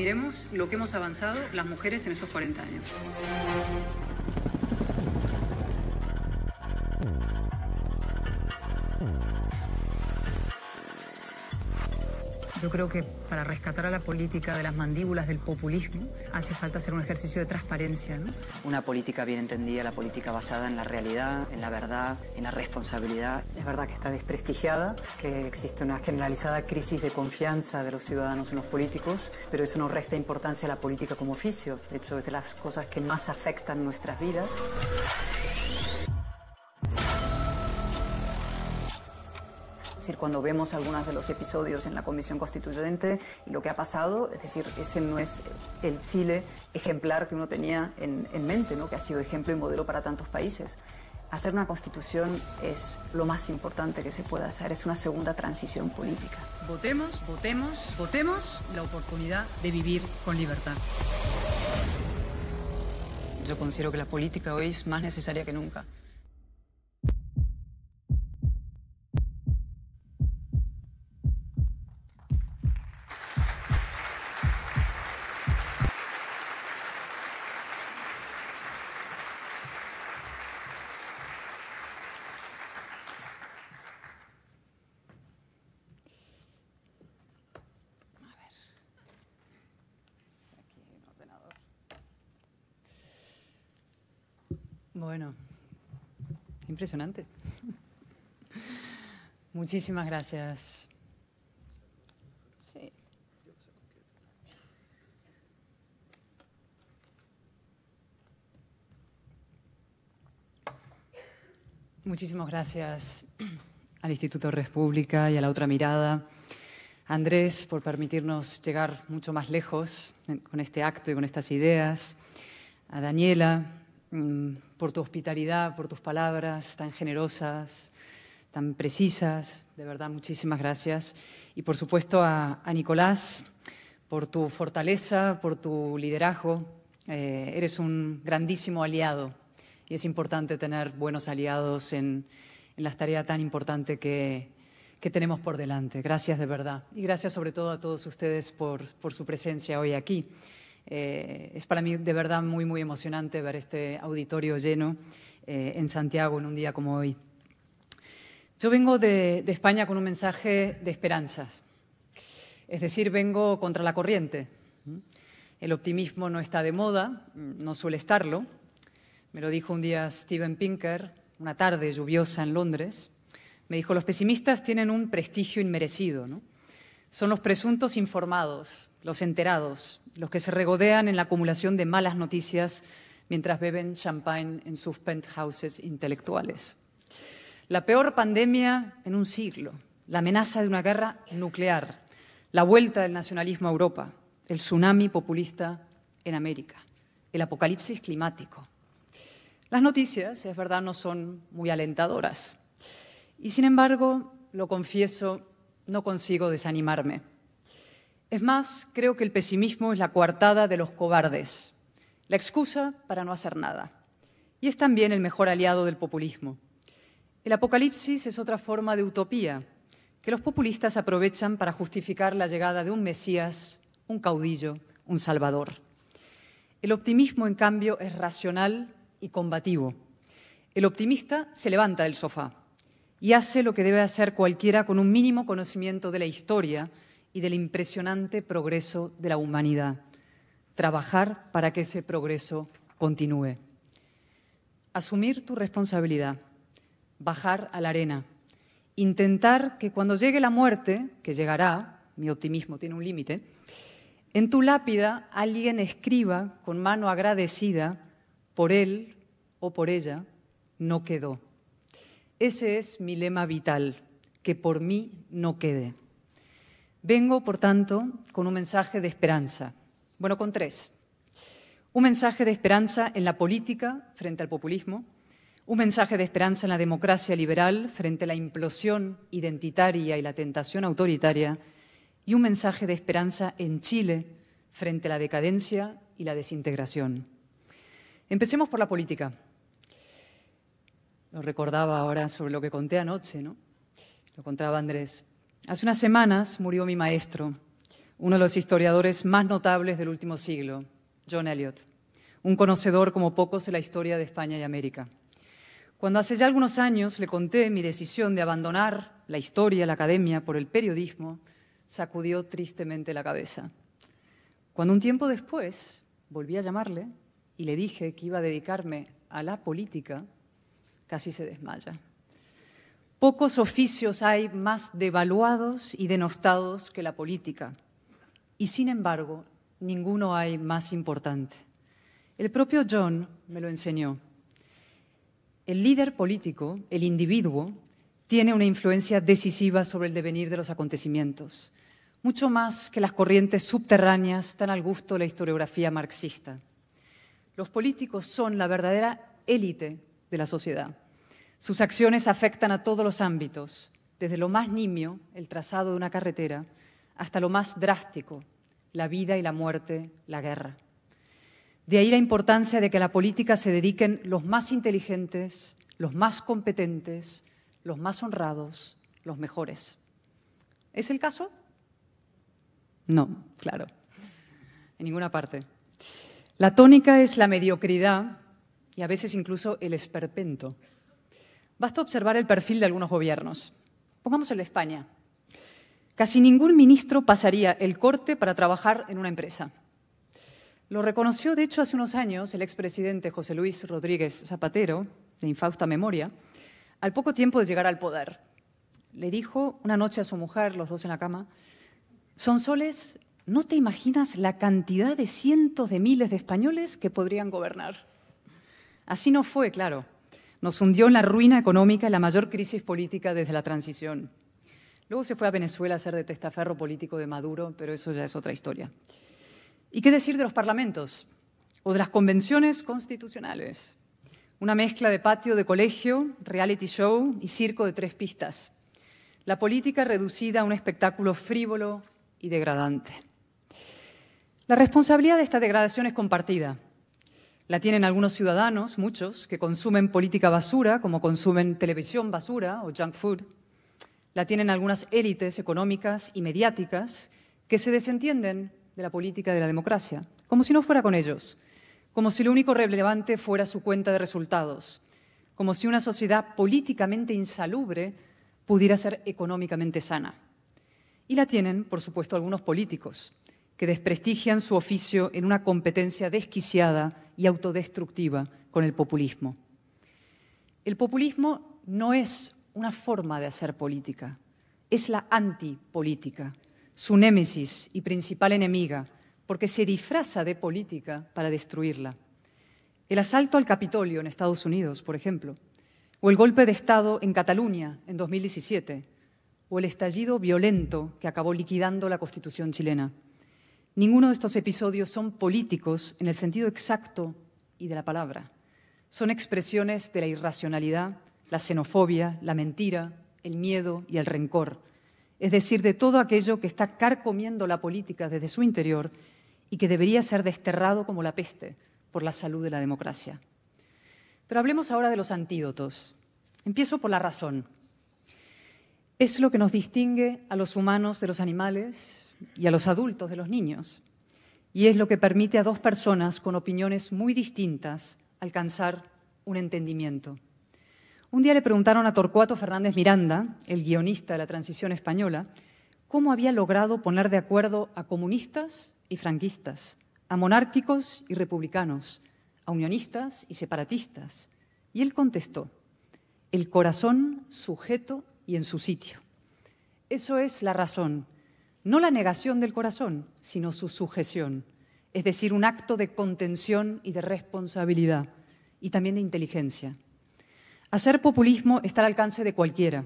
Miremos lo que hemos avanzado las mujeres en estos 40 años. Yo creo que para rescatar a la política de las mandíbulas del populismo hace falta hacer un ejercicio de transparencia. ¿no? Una política bien entendida, la política basada en la realidad, en la verdad, en la responsabilidad. Es verdad que está desprestigiada, que existe una generalizada crisis de confianza de los ciudadanos en los políticos, pero eso no resta importancia a la política como oficio. De hecho, es de las cosas que más afectan nuestras vidas. Es decir, cuando vemos algunos de los episodios en la Comisión Constituyente y lo que ha pasado, es decir, ese no es el Chile ejemplar que uno tenía en, en mente, ¿no? que ha sido ejemplo y modelo para tantos países. Hacer una constitución es lo más importante que se puede hacer, es una segunda transición política. Votemos, votemos, votemos la oportunidad de vivir con libertad. Yo considero que la política hoy es más necesaria que nunca. Bueno, impresionante. Muchísimas gracias. Sí. Muchísimas gracias al Instituto República y a la otra mirada. Andrés, por permitirnos llegar mucho más lejos con este acto y con estas ideas. A Daniela, por tu hospitalidad, por tus palabras tan generosas, tan precisas. De verdad, muchísimas gracias. Y por supuesto a, Nicolás, por tu fortaleza, por tu liderazgo. Eh, eres un grandísimo aliado y es importante tener buenos aliados en, en la tarea tan importante que, tenemos por delante. Gracias de verdad. Y gracias sobre todo a todos ustedes por su presencia hoy aquí. Eh, es para mí de verdad muy, muy emocionante ver este auditorio lleno eh, en Santiago en un día como hoy. Yo vengo de, de España con un mensaje de esperanzas. Es decir, vengo contra la corriente. El optimismo no está de moda, no suele estarlo, me lo dijo un día Steven Pinker, una tarde lluviosa en Londres. Me dijo, los pesimistas tienen un prestigio inmerecido. ¿no? Son los presuntos informados, los enterados, los que se regodean en la acumulación de malas noticias mientras beben champagne en sus penthouses intelectuales. La peor pandemia en un siglo, la amenaza de una guerra nuclear, la vuelta del nacionalismo a Europa, el tsunami populista en América, el apocalipsis climático, las noticias, es verdad, no son muy alentadoras. Y sin embargo, lo confieso, no consigo desanimarme. Es más, creo que el pesimismo es la coartada de los cobardes, la excusa para no hacer nada. Y es también el mejor aliado del populismo. El apocalipsis es otra forma de utopía que los populistas aprovechan para justificar la llegada de un Mesías, un caudillo, un salvador. El optimismo, en cambio, es racional y combativo. El optimista se levanta del sofá y hace lo que debe hacer cualquiera con un mínimo conocimiento de la historia y del impresionante progreso de la humanidad. Trabajar para que ese progreso continúe. Asumir tu responsabilidad, bajar a la arena, intentar que cuando llegue la muerte, que llegará, mi optimismo tiene un límite, en tu lápida alguien escriba con mano agradecida por él o por ella, no quedó. Ese es mi lema vital, que por mí no quede. Vengo, por tanto, con un mensaje de esperanza. Bueno, con tres. Un mensaje de esperanza en la política frente al populismo, un mensaje de esperanza en la democracia liberal frente a la implosión identitaria y la tentación autoritaria, y un mensaje de esperanza en Chile frente a la decadencia y la desintegración. Empecemos por la política. Lo recordaba ahora sobre lo que conté anoche, ¿no? Lo contaba Andrés. Hace unas semanas murió mi maestro, uno de los historiadores más notables del último siglo, John Eliot, un conocedor como pocos de la historia de España y América. Cuando hace ya algunos años le conté mi decisión de abandonar la historia, la academia, por el periodismo, sacudió tristemente la cabeza. Cuando un tiempo después volví a llamarle, y le dije que iba a dedicarme a la política, casi se desmaya. Pocos oficios hay más devaluados y denostados que la política, y sin embargo, ninguno hay más importante. El propio John me lo enseñó. El líder político, el individuo, tiene una influencia decisiva sobre el devenir de los acontecimientos, mucho más que las corrientes subterráneas tan al gusto de la historiografía marxista. Los políticos son la verdadera élite de la sociedad. Sus acciones afectan a todos los ámbitos, desde lo más nimio, el trazado de una carretera, hasta lo más drástico, la vida y la muerte, la guerra. De ahí la importancia de que a la política se dediquen los más inteligentes, los más competentes, los más honrados, los mejores. ¿Es el caso? No, claro, en ninguna parte. La tónica es la mediocridad y a veces incluso el esperpento. Basta observar el perfil de algunos gobiernos. Pongamos el de España. Casi ningún ministro pasaría el corte para trabajar en una empresa. Lo reconoció, de hecho, hace unos años el expresidente José Luis Rodríguez Zapatero, de infausta memoria, al poco tiempo de llegar al poder. le dijo una noche a su mujer, los dos en la cama, Sonsoles, no te imaginas la cantidad de cientos de miles de españoles que podrían gobernar. Así no fue, claro. Nos hundió en la ruina económica y la mayor crisis política desde la transición. Luego se fue a Venezuela a ser de testaferro político de Maduro, pero eso ya es otra historia. ¿Y qué decir de los parlamentos o de las convenciones constitucionales? Una mezcla de patio de colegio, reality show y circo de tres pistas. La política reducida a un espectáculo frívolo y degradante. La responsabilidad de esta degradación es compartida. La tienen algunos ciudadanos, muchos, que consumen política basura, como consumen televisión basura o junk food. La tienen algunas élites económicas y mediáticas que se desentienden de la política de la democracia, como si no fuera con ellos, como si lo único relevante fuera su cuenta de resultados, como si una sociedad políticamente insalubre pudiera ser económicamente sana. Y la tienen, por supuesto, algunos políticos, que desprestigian su oficio en una competencia desquiciada y autodestructiva con el populismo. El populismo no es una forma de hacer política, es la antipolítica, su némesis y principal enemiga, porque se disfraza de política para destruirla. El asalto al Capitolio en Estados Unidos, por ejemplo, o el golpe de Estado en Cataluña en 2017, o el estallido violento que acabó liquidando la Constitución chilena. Ninguno de estos episodios son políticos en el sentido exacto y de la palabra. Son expresiones de la irracionalidad, la xenofobia, la mentira, el miedo y el rencor, es decir, de todo aquello que está carcomiendo la política desde su interior y que debería ser desterrado como la peste por la salud de la democracia. Pero hablemos ahora de los antídotos. Empiezo por la razón. Es lo que nos distingue a los humanos de los animales y a los adultos de los niños. Y es lo que permite a dos personas con opiniones muy distintas alcanzar un entendimiento. Un día le preguntaron a Torcuato Fernández Miranda, el guionista de la transición española, cómo había logrado poner de acuerdo a comunistas y franquistas, a monárquicos y republicanos, a unionistas y separatistas. Y él contestó, el corazón sujeto y en su sitio. Eso es la razón, no la negación del corazón, sino su sujeción, es decir, un acto de contención y de responsabilidad y también de inteligencia. Hacer populismo está al alcance de cualquiera.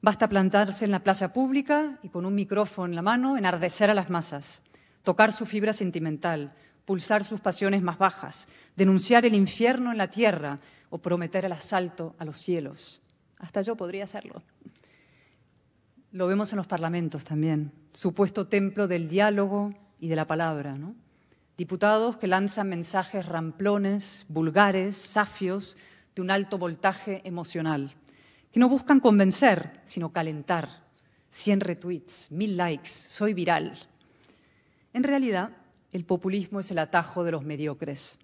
Basta plantarse en la plaza pública y con un micrófono en la mano enardecer a las masas tocar su fibra sentimental, pulsar sus pasiones más bajas, denunciar el infierno en la tierra o prometer el asalto a los cielos. Hasta yo podría hacerlo. Lo vemos en los parlamentos también, supuesto templo del diálogo y de la palabra. Diputados que lanzan mensajes ramplones, vulgares, safios, de un alto voltaje emocional, que no buscan convencer, sino calentar. Cien retweets, mil likes, soy viral. En realidad, el populismo es el atajo de los mediocres.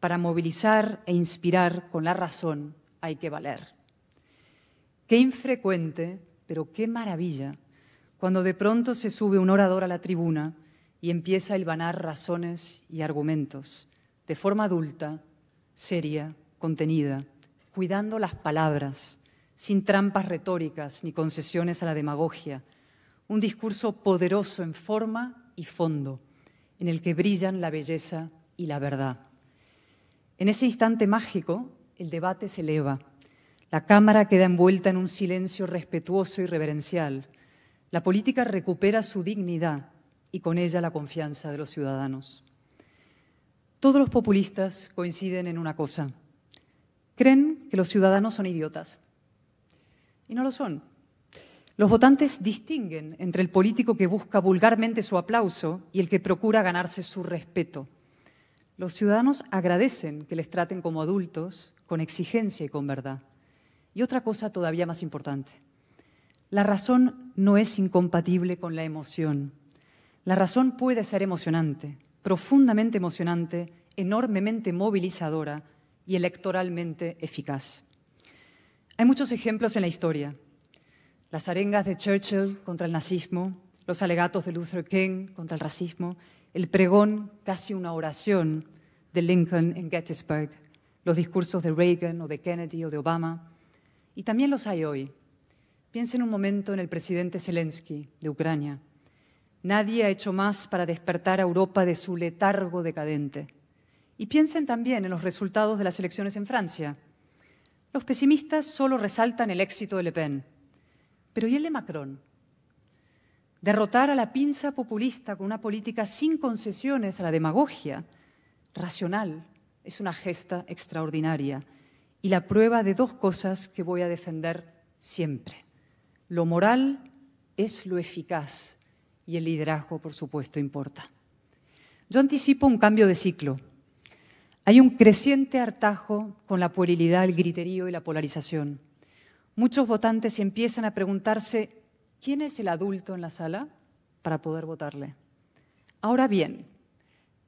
Para movilizar e inspirar con la razón hay que valer. Qué infrecuente, pero qué maravilla, cuando de pronto se sube un orador a la tribuna y empieza a hilvanar razones y argumentos, de forma adulta, seria, contenida, cuidando las palabras, sin trampas retóricas ni concesiones a la demagogia, un discurso poderoso en forma y fondo, en el que brillan la belleza y la verdad. En ese instante mágico, el debate se eleva. La Cámara queda envuelta en un silencio respetuoso y reverencial. La política recupera su dignidad y con ella la confianza de los ciudadanos. Todos los populistas coinciden en una cosa. Creen que los ciudadanos son idiotas. Y no lo son. Los votantes distinguen entre el político que busca vulgarmente su aplauso y el que procura ganarse su respeto. Los ciudadanos agradecen que les traten como adultos, con exigencia y con verdad. Y otra cosa todavía más importante. La razón no es incompatible con la emoción. La razón puede ser emocionante, profundamente emocionante, enormemente movilizadora y electoralmente eficaz. Hay muchos ejemplos en la historia las arengas de Churchill contra el nazismo, los alegatos de Luther King contra el racismo, el pregón, casi una oración, de Lincoln en Gettysburg, los discursos de Reagan o de Kennedy o de Obama, y también los hay hoy. Piensen un momento en el presidente Zelensky de Ucrania. Nadie ha hecho más para despertar a Europa de su letargo decadente. Y piensen también en los resultados de las elecciones en Francia. Los pesimistas solo resaltan el éxito de Le Pen. Pero ¿y el de Macron? Derrotar a la pinza populista con una política sin concesiones a la demagogia, racional, es una gesta extraordinaria y la prueba de dos cosas que voy a defender siempre. Lo moral es lo eficaz y el liderazgo, por supuesto, importa. Yo anticipo un cambio de ciclo. Hay un creciente hartajo con la puerilidad, el griterío y la polarización. Muchos votantes empiezan a preguntarse ¿quién es el adulto en la sala para poder votarle? Ahora bien,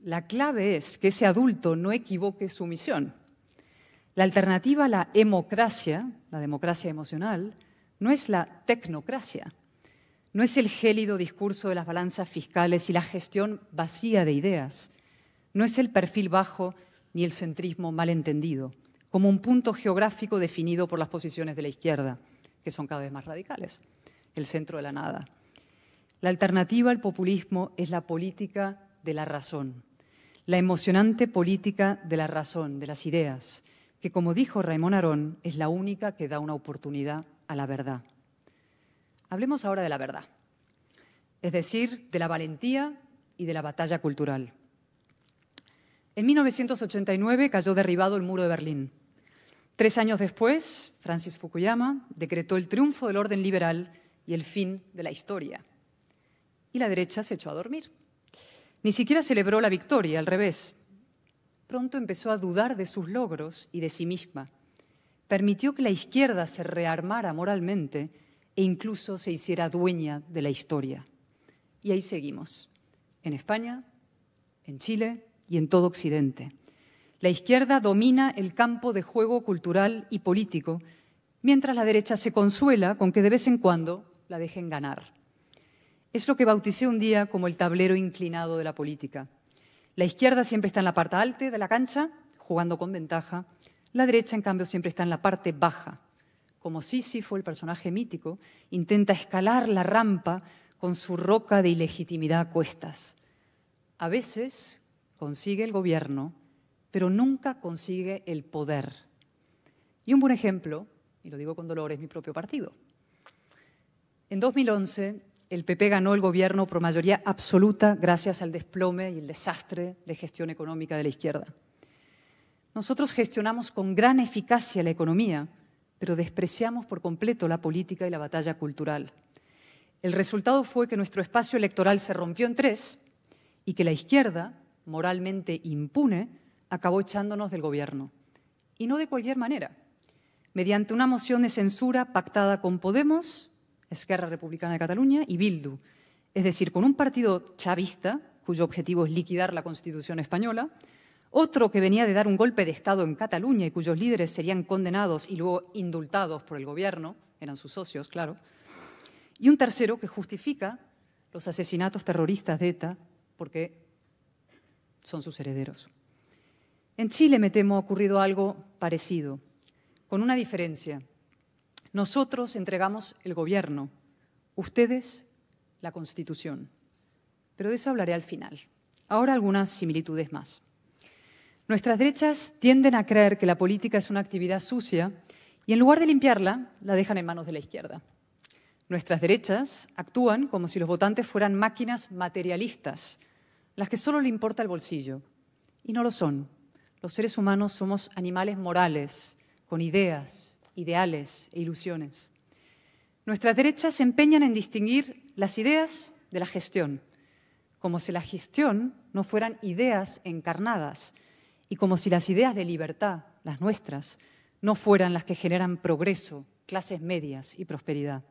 la clave es que ese adulto no equivoque su misión. La alternativa a la democracia, la democracia emocional, no es la tecnocracia, no es el gélido discurso de las balanzas fiscales y la gestión vacía de ideas, no es el perfil bajo ni el centrismo malentendido, como un punto geográfico definido por las posiciones de la izquierda, que son cada vez más radicales el centro de la nada. La alternativa al populismo es la política de la razón, la emocionante política de la razón, de las ideas, que como dijo Raymond Arón, es la única que da una oportunidad a la verdad. Hablemos ahora de la verdad, es decir, de la valentía y de la batalla cultural. En 1989 cayó derribado el muro de Berlín. Tres años después, Francis Fukuyama decretó el triunfo del orden liberal y el fin de la historia. Y la derecha se echó a dormir. Ni siquiera celebró la victoria, al revés. Pronto empezó a dudar de sus logros y de sí misma. Permitió que la izquierda se rearmara moralmente e incluso se hiciera dueña de la historia. Y ahí seguimos, en España, en Chile y en todo Occidente. La izquierda domina el campo de juego cultural y político, mientras la derecha se consuela con que de vez en cuando la dejen ganar. Es lo que bauticé un día como el tablero inclinado de la política. La izquierda siempre está en la parte alta de la cancha, jugando con ventaja. La derecha, en cambio, siempre está en la parte baja. Como Sísifo, el personaje mítico, intenta escalar la rampa con su roca de ilegitimidad a cuestas. A veces consigue el gobierno, pero nunca consigue el poder. Y un buen ejemplo, y lo digo con dolor, es mi propio partido. En 2011, el PP ganó el gobierno por mayoría absoluta gracias al desplome y el desastre de gestión económica de la izquierda. Nosotros gestionamos con gran eficacia la economía, pero despreciamos por completo la política y la batalla cultural. El resultado fue que nuestro espacio electoral se rompió en tres y que la izquierda, moralmente impune, acabó echándonos del gobierno. Y no de cualquier manera, mediante una moción de censura pactada con Podemos, Esquerra Republicana de Cataluña y Bildu, es decir, con un partido chavista, cuyo objetivo es liquidar la Constitución española, otro que venía de dar un golpe de Estado en Cataluña y cuyos líderes serían condenados y luego indultados por el gobierno, eran sus socios, claro, y un tercero que justifica los asesinatos terroristas de ETA porque son sus herederos. En Chile, me temo, ha ocurrido algo parecido, con una diferencia. Nosotros entregamos el gobierno, ustedes la Constitución. Pero de eso hablaré al final. Ahora algunas similitudes más. Nuestras derechas tienden a creer que la política es una actividad sucia y en lugar de limpiarla, la dejan en manos de la izquierda. Nuestras derechas actúan como si los votantes fueran máquinas materialistas, las que solo le importa el bolsillo. Y no lo son. Los seres humanos somos animales morales, con ideas, ideales e ilusiones. Nuestras derechas se empeñan en distinguir las ideas de la gestión, como si la gestión no fueran ideas encarnadas y como si las ideas de libertad, las nuestras, no fueran las que generan progreso, clases medias y prosperidad.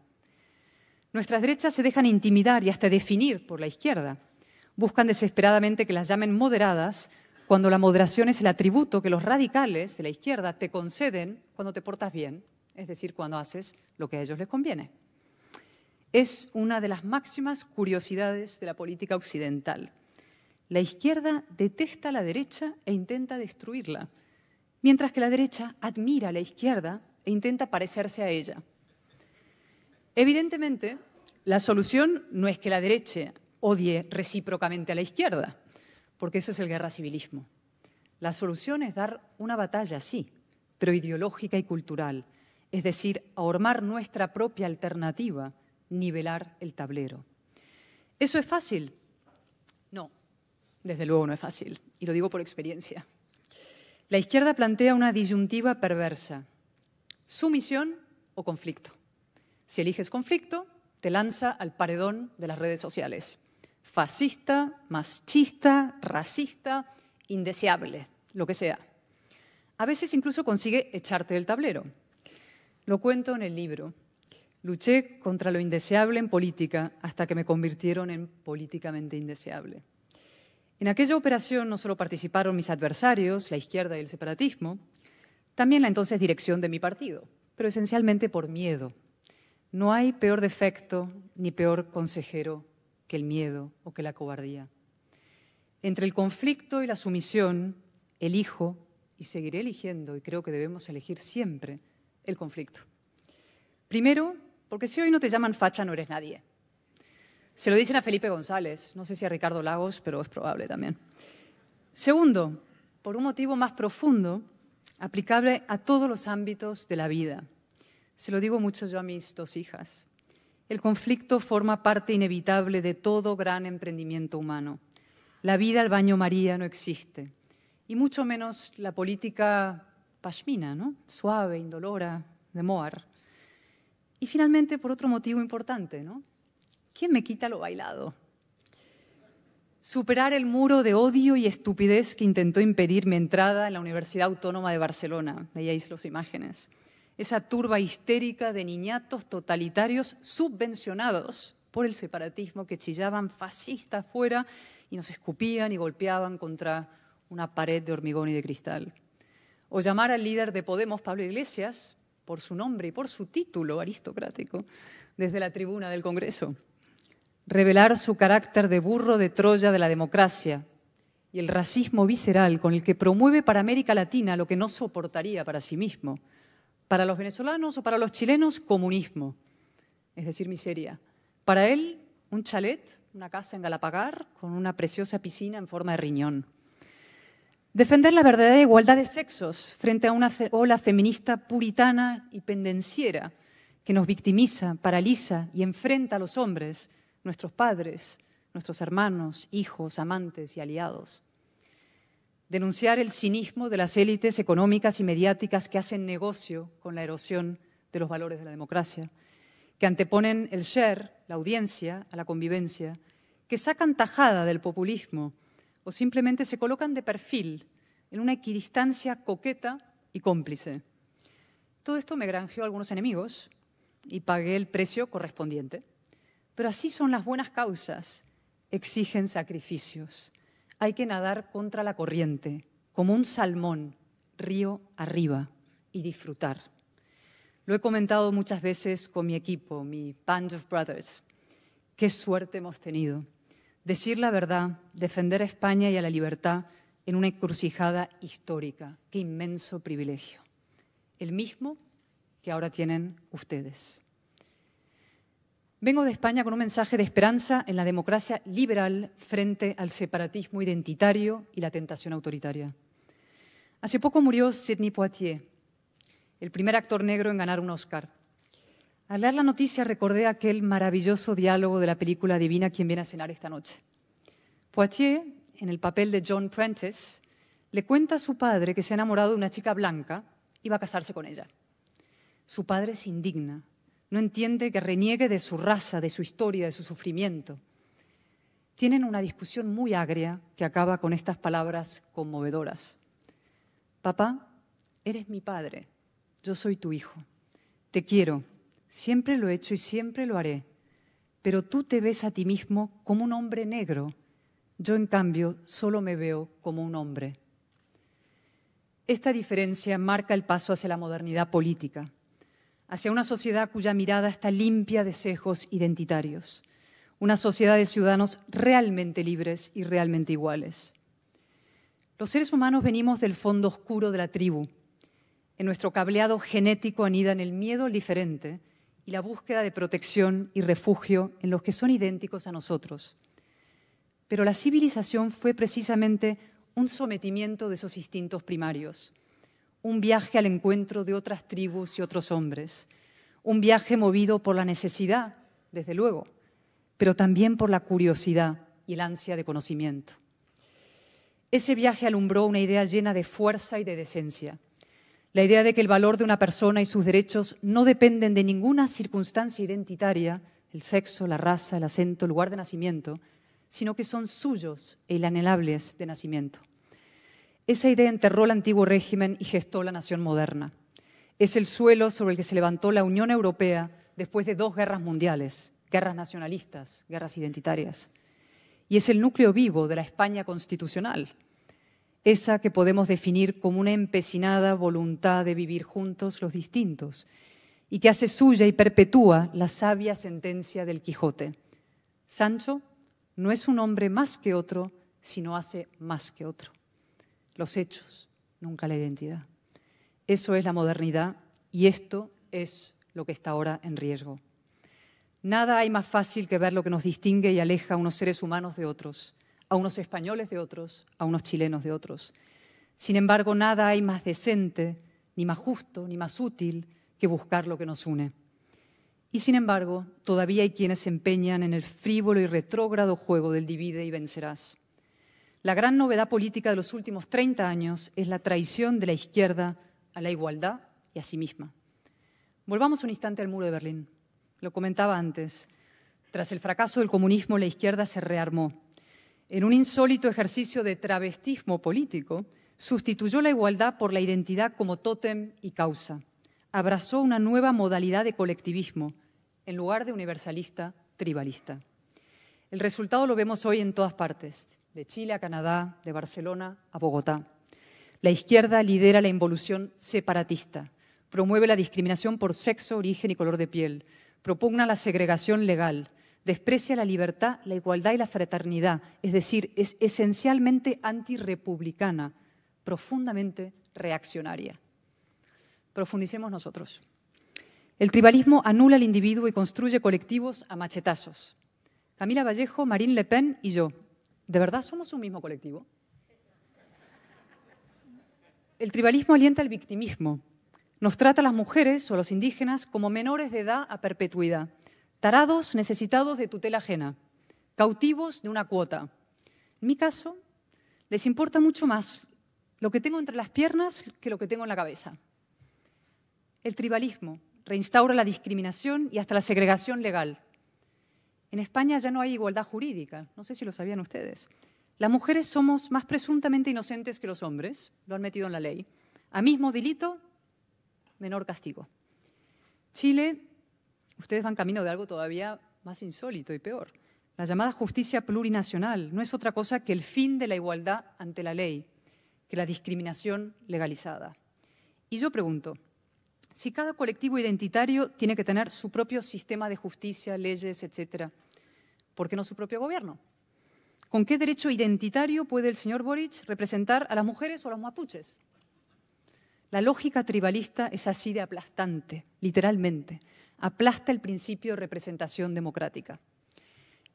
Nuestras derechas se dejan intimidar y hasta definir por la izquierda. Buscan desesperadamente que las llamen moderadas cuando la moderación es el atributo que los radicales de la izquierda te conceden cuando te portas bien, es decir, cuando haces lo que a ellos les conviene. Es una de las máximas curiosidades de la política occidental. La izquierda detesta a la derecha e intenta destruirla, mientras que la derecha admira a la izquierda e intenta parecerse a ella. Evidentemente, la solución no es que la derecha odie recíprocamente a la izquierda, porque eso es el guerra civilismo. La solución es dar una batalla, sí, pero ideológica y cultural, es decir, ahormar nuestra propia alternativa, nivelar el tablero. ¿Eso es fácil? No, desde luego no es fácil, y lo digo por experiencia. La izquierda plantea una disyuntiva perversa, sumisión o conflicto. Si eliges conflicto, te lanza al paredón de las redes sociales. Fascista, machista, racista, indeseable, lo que sea. A veces incluso consigue echarte del tablero. Lo cuento en el libro. Luché contra lo indeseable en política hasta que me convirtieron en políticamente indeseable. En aquella operación no solo participaron mis adversarios, la izquierda y el separatismo, también la entonces dirección de mi partido, pero esencialmente por miedo. No hay peor defecto ni peor consejero que el miedo o que la cobardía. Entre el conflicto y la sumisión, elijo y seguiré eligiendo, y creo que debemos elegir siempre, el conflicto. Primero, porque si hoy no te llaman facha, no eres nadie. Se lo dicen a Felipe González, no sé si a Ricardo Lagos, pero es probable también. Segundo, por un motivo más profundo, aplicable a todos los ámbitos de la vida. Se lo digo mucho yo a mis dos hijas. El conflicto forma parte inevitable de todo gran emprendimiento humano. La vida al baño María no existe, y mucho menos la política pashmina, ¿no? suave, indolora, de Moar. Y finalmente, por otro motivo importante, ¿no? ¿quién me quita lo bailado? Superar el muro de odio y estupidez que intentó impedir mi entrada en la Universidad Autónoma de Barcelona. Veíais las imágenes esa turba histérica de niñatos totalitarios subvencionados por el separatismo que chillaban fascista afuera y nos escupían y golpeaban contra una pared de hormigón y de cristal. O llamar al líder de Podemos, Pablo Iglesias, por su nombre y por su título aristocrático, desde la tribuna del Congreso. Revelar su carácter de burro de Troya de la democracia y el racismo visceral con el que promueve para América Latina lo que no soportaría para sí mismo para los venezolanos o para los chilenos, comunismo, es decir, miseria. Para él, un chalet, una casa en Galapagar con una preciosa piscina en forma de riñón. Defender la verdadera igualdad de sexos frente a una ola feminista puritana y pendenciera que nos victimiza, paraliza y enfrenta a los hombres, nuestros padres, nuestros hermanos, hijos, amantes y aliados denunciar el cinismo de las élites económicas y mediáticas que hacen negocio con la erosión de los valores de la democracia, que anteponen el share, la audiencia, a la convivencia, que sacan tajada del populismo o simplemente se colocan de perfil en una equidistancia coqueta y cómplice. Todo esto me granjeó algunos enemigos y pagué el precio correspondiente. Pero así son las buenas causas, exigen sacrificios hay que nadar contra la corriente, como un salmón, río arriba, y disfrutar. Lo he comentado muchas veces con mi equipo, mi Band of Brothers. Qué suerte hemos tenido. Decir la verdad, defender a España y a la libertad en una encrucijada histórica. Qué inmenso privilegio. El mismo que ahora tienen ustedes. Vengo de España con un mensaje de esperanza en la democracia liberal frente al separatismo identitario y la tentación autoritaria. Hace poco murió Sidney Poitier, el primer actor negro en ganar un Oscar. Al leer la noticia recordé aquel maravilloso diálogo de la película Divina quien viene a cenar esta noche. Poitier, en el papel de John Prentice, le cuenta a su padre que se ha enamorado de una chica blanca y va a casarse con ella. Su padre se indigna, no entiende que reniegue de su raza, de su historia, de su sufrimiento. Tienen una discusión muy agria que acaba con estas palabras conmovedoras. Papá, eres mi padre, yo soy tu hijo. Te quiero, siempre lo he hecho y siempre lo haré, pero tú te ves a ti mismo como un hombre negro. Yo, en cambio, solo me veo como un hombre. Esta diferencia marca el paso hacia la modernidad política hacia una sociedad cuya mirada está limpia de sesgos identitarios, una sociedad de ciudadanos realmente libres y realmente iguales. Los seres humanos venimos del fondo oscuro de la tribu. En nuestro cableado genético anidan el miedo al diferente y la búsqueda de protección y refugio en los que son idénticos a nosotros. Pero la civilización fue precisamente un sometimiento de esos instintos primarios, un viaje al encuentro de otras tribus y otros hombres, un viaje movido por la necesidad, desde luego, pero también por la curiosidad y el ansia de conocimiento. Ese viaje alumbró una idea llena de fuerza y de decencia, la idea de que el valor de una persona y sus derechos no dependen de ninguna circunstancia identitaria, el sexo, la raza, el acento, el lugar de nacimiento, sino que son suyos e inanelables de nacimiento. Esa idea enterró el antiguo régimen y gestó la nación moderna. Es el suelo sobre el que se levantó la Unión Europea después de dos guerras mundiales, guerras nacionalistas, guerras identitarias. Y es el núcleo vivo de la España constitucional, esa que podemos definir como una empecinada voluntad de vivir juntos los distintos y que hace suya y perpetúa la sabia sentencia del Quijote. Sancho no es un hombre más que otro, sino hace más que otro. Los hechos, nunca la identidad. Eso es la modernidad y esto es lo que está ahora en riesgo. Nada hay más fácil que ver lo que nos distingue y aleja a unos seres humanos de otros, a unos españoles de otros, a unos chilenos de otros. Sin embargo, nada hay más decente, ni más justo, ni más útil que buscar lo que nos une. Y sin embargo, todavía hay quienes se empeñan en el frívolo y retrógrado juego del divide y vencerás. La gran novedad política de los últimos 30 años es la traición de la izquierda a la igualdad y a sí misma. Volvamos un instante al muro de Berlín. Lo comentaba antes. Tras el fracaso del comunismo, la izquierda se rearmó. En un insólito ejercicio de travestismo político, sustituyó la igualdad por la identidad como tótem y causa. Abrazó una nueva modalidad de colectivismo, en lugar de universalista tribalista. El resultado lo vemos hoy en todas partes, de Chile a Canadá, de Barcelona a Bogotá. La izquierda lidera la involución separatista, promueve la discriminación por sexo, origen y color de piel, propugna la segregación legal, desprecia la libertad, la igualdad y la fraternidad, es decir, es esencialmente antirepublicana, profundamente reaccionaria. Profundicemos nosotros. El tribalismo anula al individuo y construye colectivos a machetazos. Camila Vallejo, Marine Le Pen y yo. ¿De verdad somos un mismo colectivo? El tribalismo alienta el victimismo. Nos trata a las mujeres o a los indígenas como menores de edad a perpetuidad, tarados necesitados de tutela ajena, cautivos de una cuota. En mi caso, les importa mucho más lo que tengo entre las piernas que lo que tengo en la cabeza. El tribalismo, reinstaura la discriminación y hasta la segregación legal. En España ya no hay igualdad jurídica, no sé si lo sabían ustedes. Las mujeres somos más presuntamente inocentes que los hombres, lo han metido en la ley. A mismo delito, menor castigo. Chile, ustedes van camino de algo todavía más insólito y peor. La llamada justicia plurinacional no es otra cosa que el fin de la igualdad ante la ley, que la discriminación legalizada. Y yo pregunto, si cada colectivo identitario tiene que tener su propio sistema de justicia, leyes, etcétera, ¿por qué no su propio gobierno? ¿Con qué derecho identitario puede el señor Boric representar a las mujeres o a los mapuches? La lógica tribalista es así de aplastante, literalmente. Aplasta el principio de representación democrática.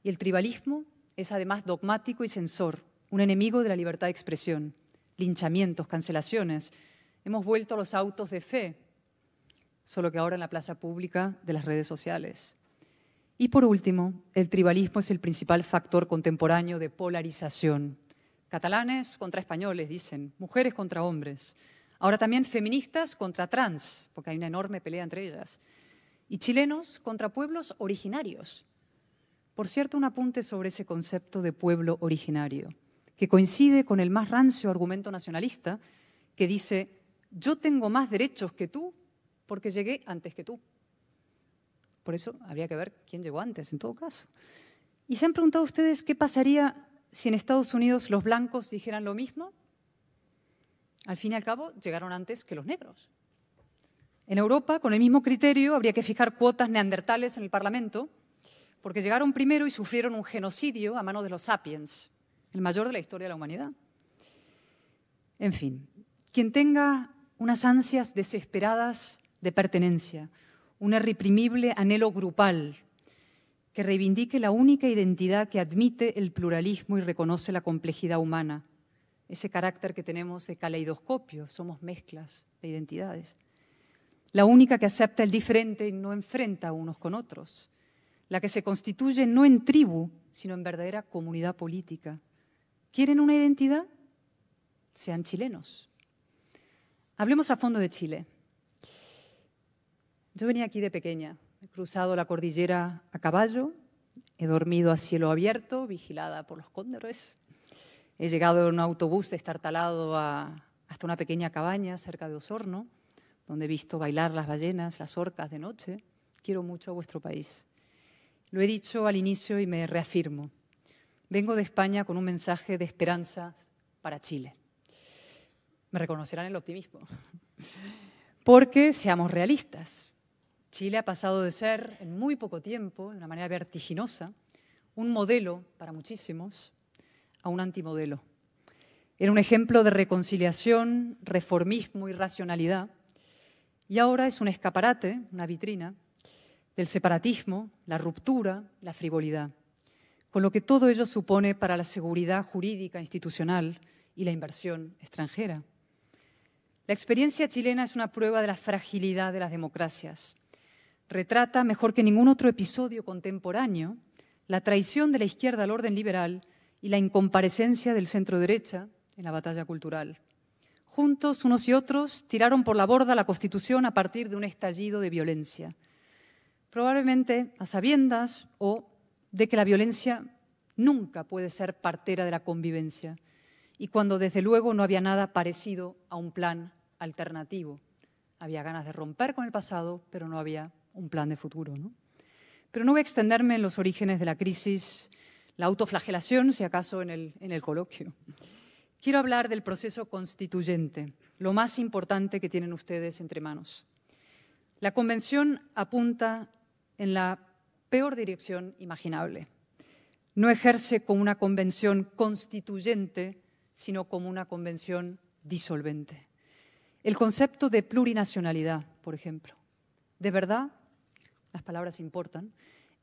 Y el tribalismo es además dogmático y censor, un enemigo de la libertad de expresión. Linchamientos, cancelaciones. Hemos vuelto a los autos de fe, solo que ahora en la plaza pública de las redes sociales. Y por último, el tribalismo es el principal factor contemporáneo de polarización. Catalanes contra españoles, dicen, mujeres contra hombres. Ahora también feministas contra trans, porque hay una enorme pelea entre ellas. Y chilenos contra pueblos originarios. Por cierto, un apunte sobre ese concepto de pueblo originario, que coincide con el más rancio argumento nacionalista que dice, yo tengo más derechos que tú porque llegué antes que tú. Por eso habría que ver quién llegó antes, en todo caso. ¿Y se han preguntado ustedes qué pasaría si en Estados Unidos los blancos dijeran lo mismo? Al fin y al cabo, llegaron antes que los negros. En Europa, con el mismo criterio, habría que fijar cuotas neandertales en el Parlamento, porque llegaron primero y sufrieron un genocidio a manos de los sapiens, el mayor de la historia de la humanidad. En fin, quien tenga unas ansias desesperadas de pertenencia, un irreprimible anhelo grupal que reivindique la única identidad que admite el pluralismo y reconoce la complejidad humana, ese carácter que tenemos de caleidoscopio, somos mezclas de identidades. La única que acepta el diferente y no enfrenta unos con otros, la que se constituye no en tribu, sino en verdadera comunidad política. ¿Quieren una identidad? Sean chilenos. Hablemos a fondo de Chile. Yo venía aquí de pequeña, he cruzado la cordillera a caballo, he dormido a cielo abierto, vigilada por los cóndores, he llegado en un autobús destartalado a, hasta una pequeña cabaña cerca de Osorno, donde he visto bailar las ballenas, las orcas de noche. Quiero mucho a vuestro país. Lo he dicho al inicio y me reafirmo. Vengo de España con un mensaje de esperanza para Chile. Me reconocerán el optimismo. Porque seamos realistas. Chile ha pasado de ser, en muy poco tiempo, de una manera vertiginosa, un modelo para muchísimos, a un antimodelo. Era un ejemplo de reconciliación, reformismo y racionalidad, y ahora es un escaparate, una vitrina, del separatismo, la ruptura, la frivolidad, con lo que todo ello supone para la seguridad jurídica institucional y la inversión extranjera. La experiencia chilena es una prueba de la fragilidad de las democracias. Retrata, mejor que ningún otro episodio contemporáneo, la traición de la izquierda al orden liberal y la incomparecencia del centro derecha en la batalla cultural. Juntos, unos y otros, tiraron por la borda la Constitución a partir de un estallido de violencia probablemente a sabiendas o de que la violencia nunca puede ser partera de la convivencia y cuando desde luego no había nada parecido a un plan alternativo. Había ganas de romper con el pasado, pero no había un plan de futuro. ¿no? Pero no voy a extenderme en los orígenes de la crisis, la autoflagelación, si acaso, en el, en el coloquio. Quiero hablar del proceso constituyente, lo más importante que tienen ustedes entre manos. La Convención apunta en la peor dirección imaginable. No ejerce como una convención constituyente, sino como una convención disolvente. El concepto de plurinacionalidad, por ejemplo, de verdad, las palabras importan,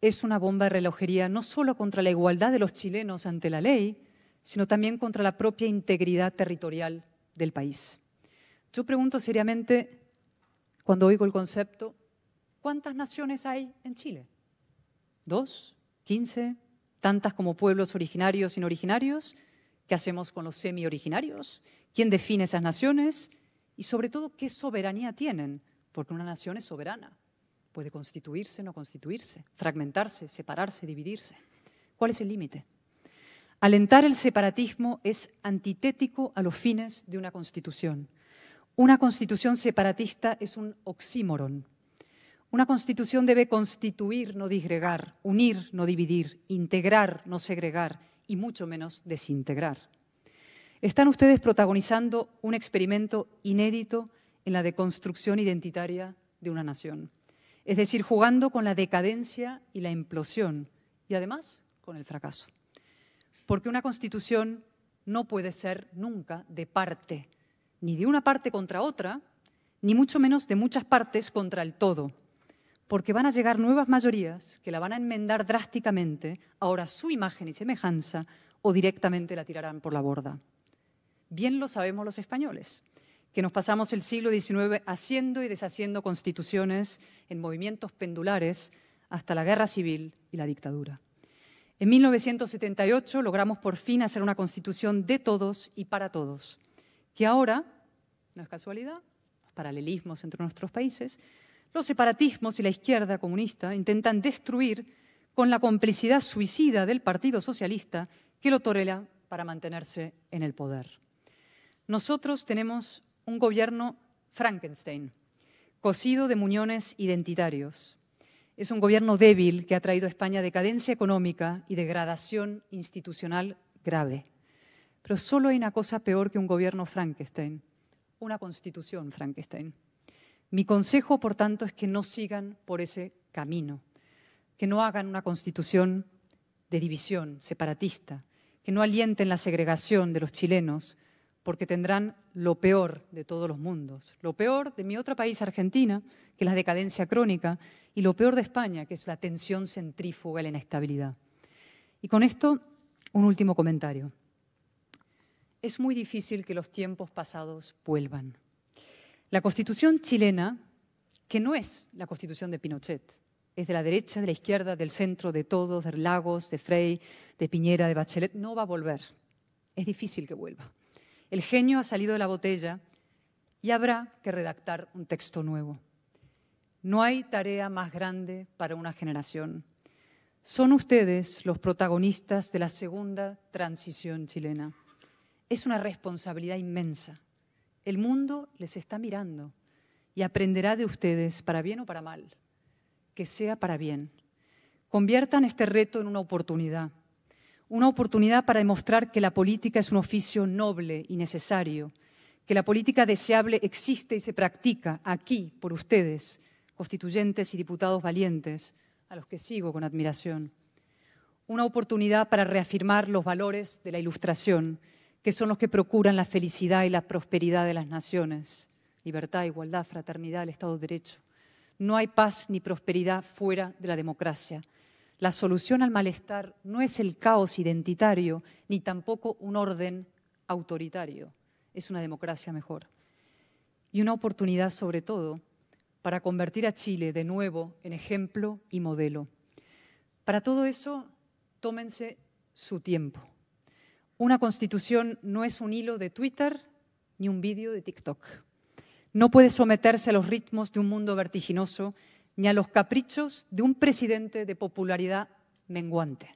es una bomba de relojería no solo contra la igualdad de los chilenos ante la ley, sino también contra la propia integridad territorial del país. Yo pregunto seriamente, cuando oigo el concepto, ¿Cuántas naciones hay en Chile? ¿Dos? ¿Quince? ¿Tantas como pueblos originarios y no originarios? ¿Qué hacemos con los semi-originarios? ¿Quién define esas naciones? Y sobre todo, ¿qué soberanía tienen? Porque una nación es soberana. Puede constituirse, no constituirse, fragmentarse, separarse, dividirse. ¿Cuál es el límite? Alentar el separatismo es antitético a los fines de una constitución. Una constitución separatista es un oxímoron, una constitución debe constituir, no disgregar, unir, no dividir, integrar, no segregar y mucho menos desintegrar. Están ustedes protagonizando un experimento inédito en la deconstrucción identitaria de una nación, es decir, jugando con la decadencia y la implosión y además con el fracaso. Porque una constitución no puede ser nunca de parte, ni de una parte contra otra, ni mucho menos de muchas partes contra el todo porque van a llegar nuevas mayorías que la van a enmendar drásticamente, ahora su imagen y semejanza, o directamente la tirarán por la borda. Bien lo sabemos los españoles, que nos pasamos el siglo XIX haciendo y deshaciendo constituciones en movimientos pendulares hasta la guerra civil y la dictadura. En 1978 logramos por fin hacer una constitución de todos y para todos, que ahora, no es casualidad, los paralelismos entre nuestros países, los separatismos y la izquierda comunista intentan destruir con la complicidad suicida del Partido Socialista que lo torela para mantenerse en el poder. Nosotros tenemos un gobierno Frankenstein, cosido de muñones identitarios. Es un gobierno débil que ha traído a España decadencia económica y degradación institucional grave. Pero solo hay una cosa peor que un gobierno Frankenstein, una constitución Frankenstein. Mi consejo, por tanto, es que no sigan por ese camino, que no hagan una constitución de división separatista, que no alienten la segregación de los chilenos, porque tendrán lo peor de todos los mundos, lo peor de mi otro país, Argentina, que es la decadencia crónica, y lo peor de España, que es la tensión centrífuga y la inestabilidad. Y con esto, un último comentario. Es muy difícil que los tiempos pasados vuelvan. La constitución chilena, que no es la constitución de Pinochet, es de la derecha, de la izquierda, del centro, de todos, de Lagos, de Frey, de Piñera, de Bachelet, no va a volver. Es difícil que vuelva. El genio ha salido de la botella y habrá que redactar un texto nuevo. No hay tarea más grande para una generación. Son ustedes los protagonistas de la segunda transición chilena. Es una responsabilidad inmensa. El mundo les está mirando y aprenderá de ustedes, para bien o para mal, que sea para bien. Conviertan este reto en una oportunidad una oportunidad para demostrar que la política es un oficio noble y necesario, que la política deseable existe y se practica aquí por ustedes, constituyentes y diputados valientes, a los que sigo con admiración. Una oportunidad para reafirmar los valores de la Ilustración, que son los que procuran la felicidad y la prosperidad de las naciones, libertad, igualdad, fraternidad, el Estado de Derecho. No hay paz ni prosperidad fuera de la democracia. La solución al malestar no es el caos identitario, ni tampoco un orden autoritario. Es una democracia mejor. Y una oportunidad, sobre todo, para convertir a Chile de nuevo en ejemplo y modelo. Para todo eso, tómense su tiempo. Una constitución no es un hilo de Twitter ni un vídeo de TikTok. No puede someterse a los ritmos de un mundo vertiginoso ni a los caprichos de un presidente de popularidad menguante.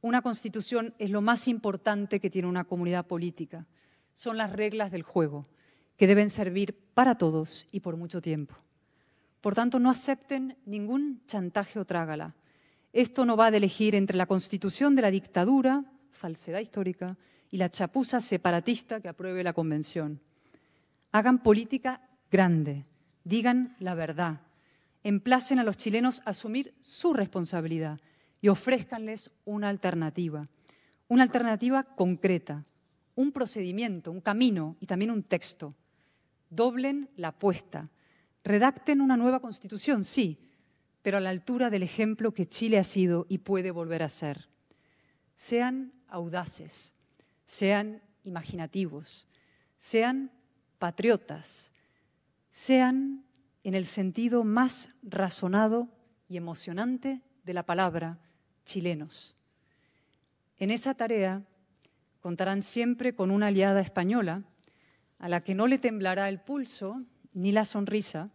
Una constitución es lo más importante que tiene una comunidad política. Son las reglas del juego, que deben servir para todos y por mucho tiempo. Por tanto, no acepten ningún chantaje o trágala. Esto no va de elegir entre la constitución de la dictadura, falsedad histórica, y la chapuza separatista que apruebe la convención. Hagan política grande, digan la verdad, emplacen a los chilenos a asumir su responsabilidad y ofrézcanles una alternativa, una alternativa concreta, un procedimiento, un camino y también un texto. Doblen la apuesta, redacten una nueva constitución, sí, pero a la altura del ejemplo que Chile ha sido y puede volver a ser. Sean audaces, sean imaginativos, sean patriotas, sean en el sentido más razonado y emocionante de la palabra, chilenos. En esa tarea contarán siempre con una aliada española a la que no le temblará el pulso ni la sonrisa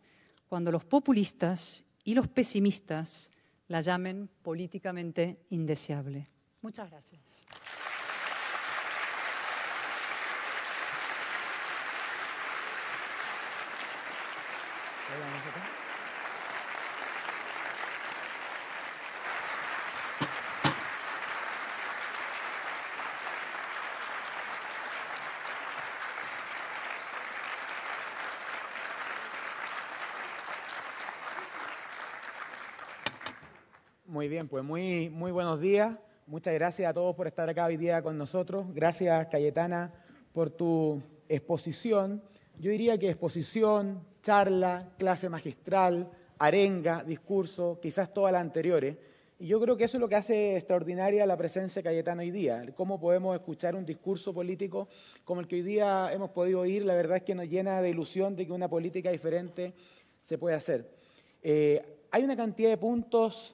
cuando los populistas y los pesimistas la llamen políticamente indeseable. Muchas gracias. Muy bien, pues muy, muy buenos días. Muchas gracias a todos por estar acá hoy día con nosotros. Gracias, Cayetana, por tu exposición. Yo diría que exposición, charla, clase magistral, arenga, discurso, quizás todas las anteriores. Y yo creo que eso es lo que hace extraordinaria la presencia de Cayetano hoy día. Cómo podemos escuchar un discurso político como el que hoy día hemos podido oír, la verdad es que nos llena de ilusión de que una política diferente se puede hacer. Eh, hay una cantidad de puntos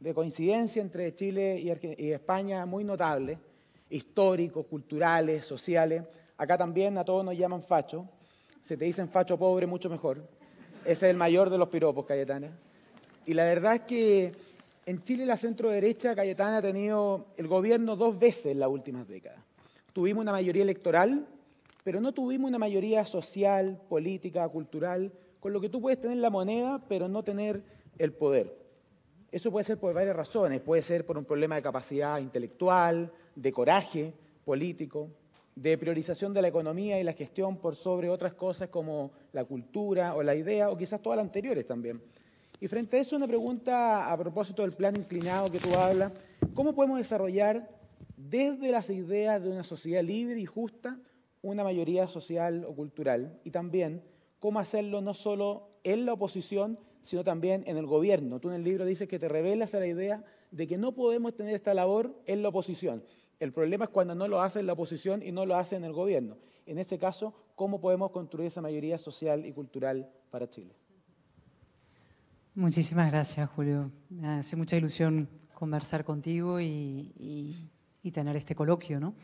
de coincidencia entre Chile y, España muy notable, históricos, culturales, sociales. Acá también a todos nos llaman facho. Si te dicen facho pobre, mucho mejor. Ese es el mayor de los piropos, Cayetana. Y la verdad es que en Chile la centro derecha, Cayetana ha tenido el gobierno dos veces en las últimas décadas. Tuvimos una mayoría electoral, pero no tuvimos una mayoría social, política, cultural, con lo que tú puedes tener la moneda, pero no tener el poder. Eso puede ser por varias razones. Puede ser por un problema de capacidad intelectual, de coraje político, de priorización de la economía y la gestión por sobre otras cosas como la cultura o la idea, o quizás todas las anteriores también. Y frente a eso, una pregunta a propósito del plan inclinado que tú hablas, ¿cómo podemos desarrollar desde las ideas de una sociedad libre y justa una mayoría social o cultural y también cómo hacerlo no solo en la oposición, sino también en el gobierno. Tú en el libro dices que te revelas a la idea de que no podemos tener esta labor en la oposición. El problema es cuando no lo hace la oposición y no lo hace en el gobierno. En este caso, ¿cómo podemos construir esa mayoría social y cultural para Chile? Muchísimas gracias, Julio. Me hace mucha ilusión conversar contigo y, tener este coloquio, ¿no?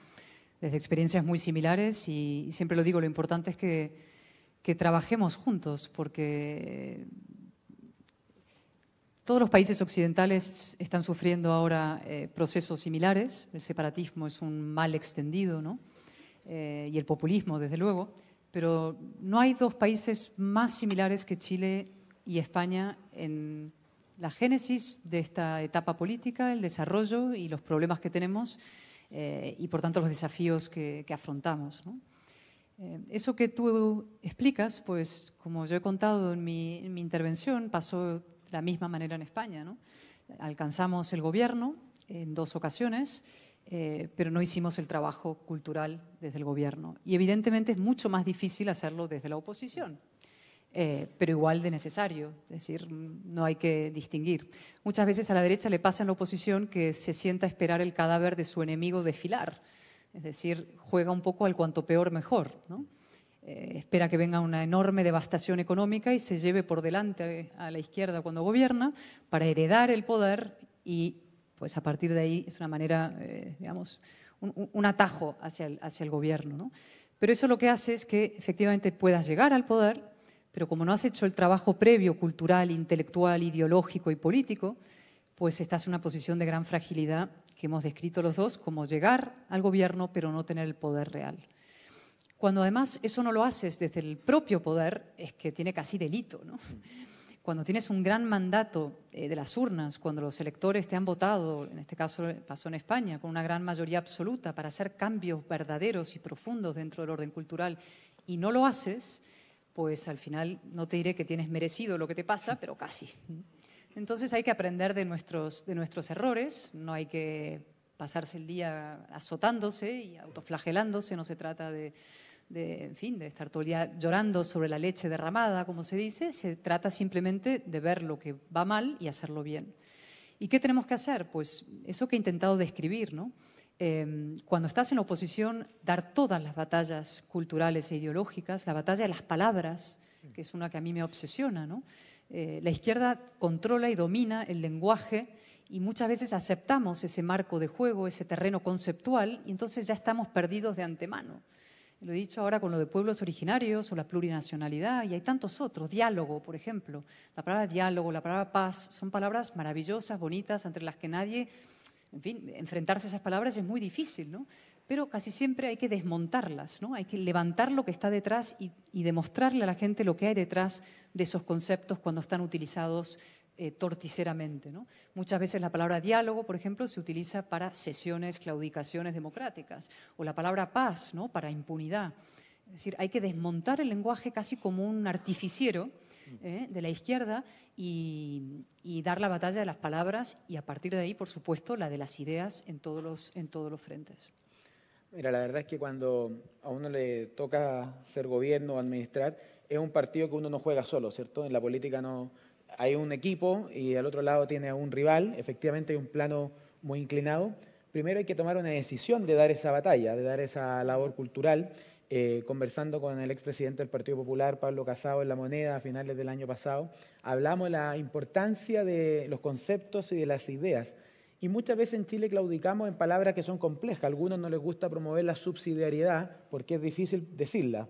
Desde experiencias muy similares y, siempre lo digo, lo importante es que, trabajemos juntos porque todos los países occidentales están sufriendo ahora eh, procesos similares. El separatismo es un mal extendido, ¿no? Eh, y el populismo, desde luego. Pero no hay dos países más similares que Chile y España en la génesis de esta etapa política, el desarrollo y los problemas que tenemos eh, y, por tanto, los desafíos que, afrontamos. Eh, eso que tú explicas, pues, como yo he contado en mi, intervención, pasó la misma manera en España. Alcanzamos el gobierno en dos ocasiones, eh, pero no hicimos el trabajo cultural desde el gobierno. Y evidentemente es mucho más difícil hacerlo desde la oposición. Eh, pero igual de necesario, es decir, no hay que distinguir. Muchas veces a la derecha le pasa en la oposición que se sienta a esperar el cadáver de su enemigo desfilar, es decir, juega un poco al cuanto peor mejor. Eh, espera que venga una enorme devastación económica y se lleve por delante a la izquierda cuando gobierna para heredar el poder y pues a partir de ahí es una manera, eh, digamos, un, atajo hacia el, hacia el gobierno. Pero eso lo que hace es que efectivamente puedas llegar al poder pero como no has hecho el trabajo previo, cultural, intelectual, ideológico y político, pues estás en una posición de gran fragilidad que hemos descrito los dos como llegar al gobierno pero no tener el poder real. Cuando además eso no lo haces desde el propio poder, es que tiene casi delito. ¿no? Cuando tienes un gran mandato eh, de las urnas, cuando los electores te han votado, en este caso pasó en España, con una gran mayoría absoluta para hacer cambios verdaderos y profundos dentro del orden cultural, y no lo haces, pues al final no te diré que tienes merecido lo que te pasa, pero casi. Entonces hay que aprender de nuestros, de nuestros errores, no hay que pasarse el día azotándose y autoflagelándose, no se trata de, en fin, de estar todo el día llorando sobre la leche derramada, como se dice, se trata simplemente de ver lo que va mal y hacerlo bien. ¿Y qué tenemos que hacer? Pues eso que he intentado describir, ¿no? Em, cuando estás en oposición, dar todas las batallas culturales e ideológicas, la batalla de las palabras, que es una que a mí me obsesiona. ¿no? Eh, la izquierda controla y domina el lenguaje y muchas veces aceptamos ese marco de juego, ese terreno conceptual, y entonces ya estamos perdidos de antemano. Lo he dicho ahora con lo de pueblos originarios o la plurinacionalidad, y hay tantos otros. Diálogo, por ejemplo. La palabra diálogo, la palabra paz, son palabras maravillosas, bonitas, entre las que nadie en fin, enfrentarse a esas palabras es muy difícil, ¿no? Pero casi siempre hay que desmontarlas, ¿no? Hay que levantar lo que está detrás y, demostrarle a la gente lo que hay detrás de esos conceptos cuando están utilizados eh, torticeramente. ¿no? Muchas veces la palabra diálogo, por ejemplo, se utiliza para sesiones, claudicaciones democráticas, o la palabra paz, ¿no? para impunidad. Es decir, hay que desmontar el lenguaje casi como un artificiero ¿eh? de la izquierda y, dar la batalla de las palabras y a partir de ahí, por supuesto, la de las ideas en todos los, en todos los frentes. Mira, la verdad es que cuando a uno le toca ser gobierno o administrar, es un partido que uno no juega solo, ¿cierto? En la política no hay un equipo y al otro lado tiene a un rival, efectivamente hay un plano muy inclinado. Primero hay que tomar una decisión de dar esa batalla, de dar esa labor cultural eh, conversando con el expresidente del Partido Popular, Pablo Casado, en La Moneda a finales del año pasado, hablamos de la importancia de los conceptos y de las ideas. Y muchas veces en Chile claudicamos en palabras que son complejas. A algunos no les gusta promover la subsidiariedad porque es difícil decirla.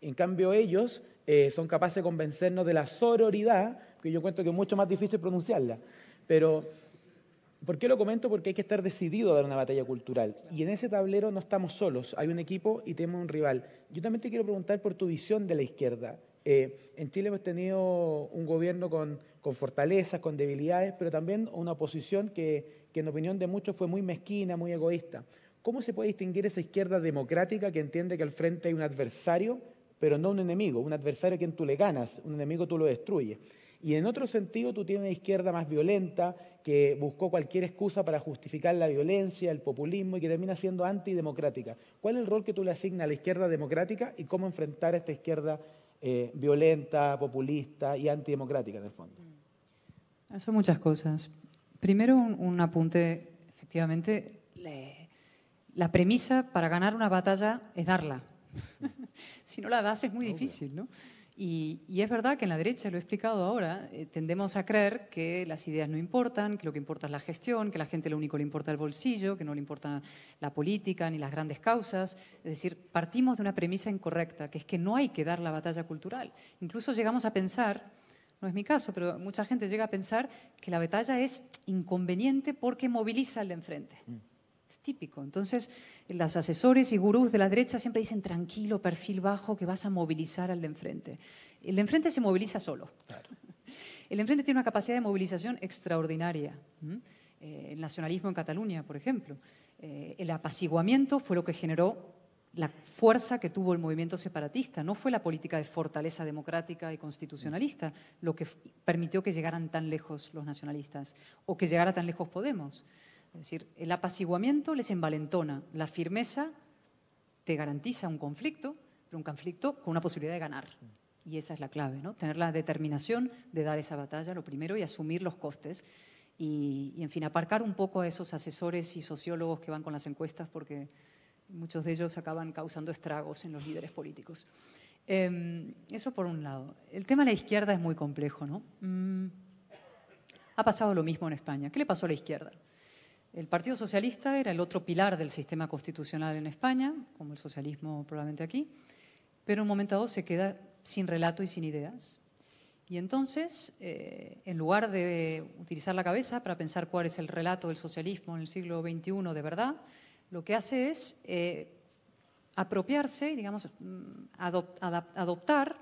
En cambio, ellos eh, son capaces de convencernos de la sororidad, que yo cuento que es mucho más difícil pronunciarla. Pero ¿Por qué lo comento? Porque hay que estar decidido a dar una batalla cultural. Y en ese tablero no estamos solos, hay un equipo y tenemos un rival. Yo también te quiero preguntar por tu visión de la izquierda. Eh, en Chile hemos tenido un gobierno con, fortalezas, con debilidades, pero también una oposición que, que en opinión de muchos fue muy mezquina, muy egoísta. ¿Cómo se puede distinguir esa izquierda democrática que entiende que al frente hay un adversario, pero no un enemigo, un adversario a quien tú le ganas, un enemigo tú lo destruyes? Y en otro sentido, tú tienes una izquierda más violenta, que buscó cualquier excusa para justificar la violencia, el populismo y que termina siendo antidemocrática. ¿Cuál es el rol que tú le asignas a la izquierda democrática y cómo enfrentar a esta izquierda eh, violenta, populista y antidemocrática en el fondo? Son muchas cosas. Primero, un, apunte, efectivamente, la premisa para ganar una batalla es darla. si no la das es muy difícil, ¿no? Y, es verdad que en la derecha, lo he explicado ahora, eh, tendemos a creer que las ideas no importan, que lo que importa es la gestión, que a la gente lo único le importa el bolsillo, que no le importa la política ni las grandes causas. Es decir, partimos de una premisa incorrecta, que es que no hay que dar la batalla cultural. Incluso llegamos a pensar, no es mi caso, pero mucha gente llega a pensar que la batalla es inconveniente porque moviliza al de enfrente. Mm típico. Entonces, los asesores y gurús de la derecha siempre dicen tranquilo, perfil bajo, que vas a movilizar al de enfrente. El de enfrente se moviliza solo. El de enfrente tiene una capacidad de movilización extraordinaria. Eh, el nacionalismo en Cataluña, por ejemplo. Eh, el apaciguamiento fue lo que generó la fuerza que tuvo el movimiento separatista. No fue la política de fortaleza democrática y constitucionalista lo que permitió que llegaran tan lejos los nacionalistas o que llegara tan lejos Podemos. Es decir, el apaciguamiento les envalentona, la firmeza te garantiza un conflicto, pero un conflicto con una posibilidad de ganar. Y esa es la clave, ¿no? Tener la determinación de dar esa batalla, lo primero, y asumir los costes. Y, en fin, aparcar un poco a esos asesores y sociólogos que van con las encuestas, porque muchos de ellos acaban causando estragos en los líderes políticos. Em, eso por un lado. El tema de la izquierda es muy complejo, ¿no? Mm, ha pasado lo mismo en España. ¿Qué le pasó a la izquierda? El Partido Socialista era el otro pilar del sistema constitucional en España, como el socialismo probablemente aquí, pero un momento dado se queda sin relato y sin ideas. Y entonces, eh, en lugar de utilizar la cabeza para pensar cuál es el relato del socialismo en el siglo XXI de verdad, lo que hace es eh, apropiarse, digamos, mm, adoptar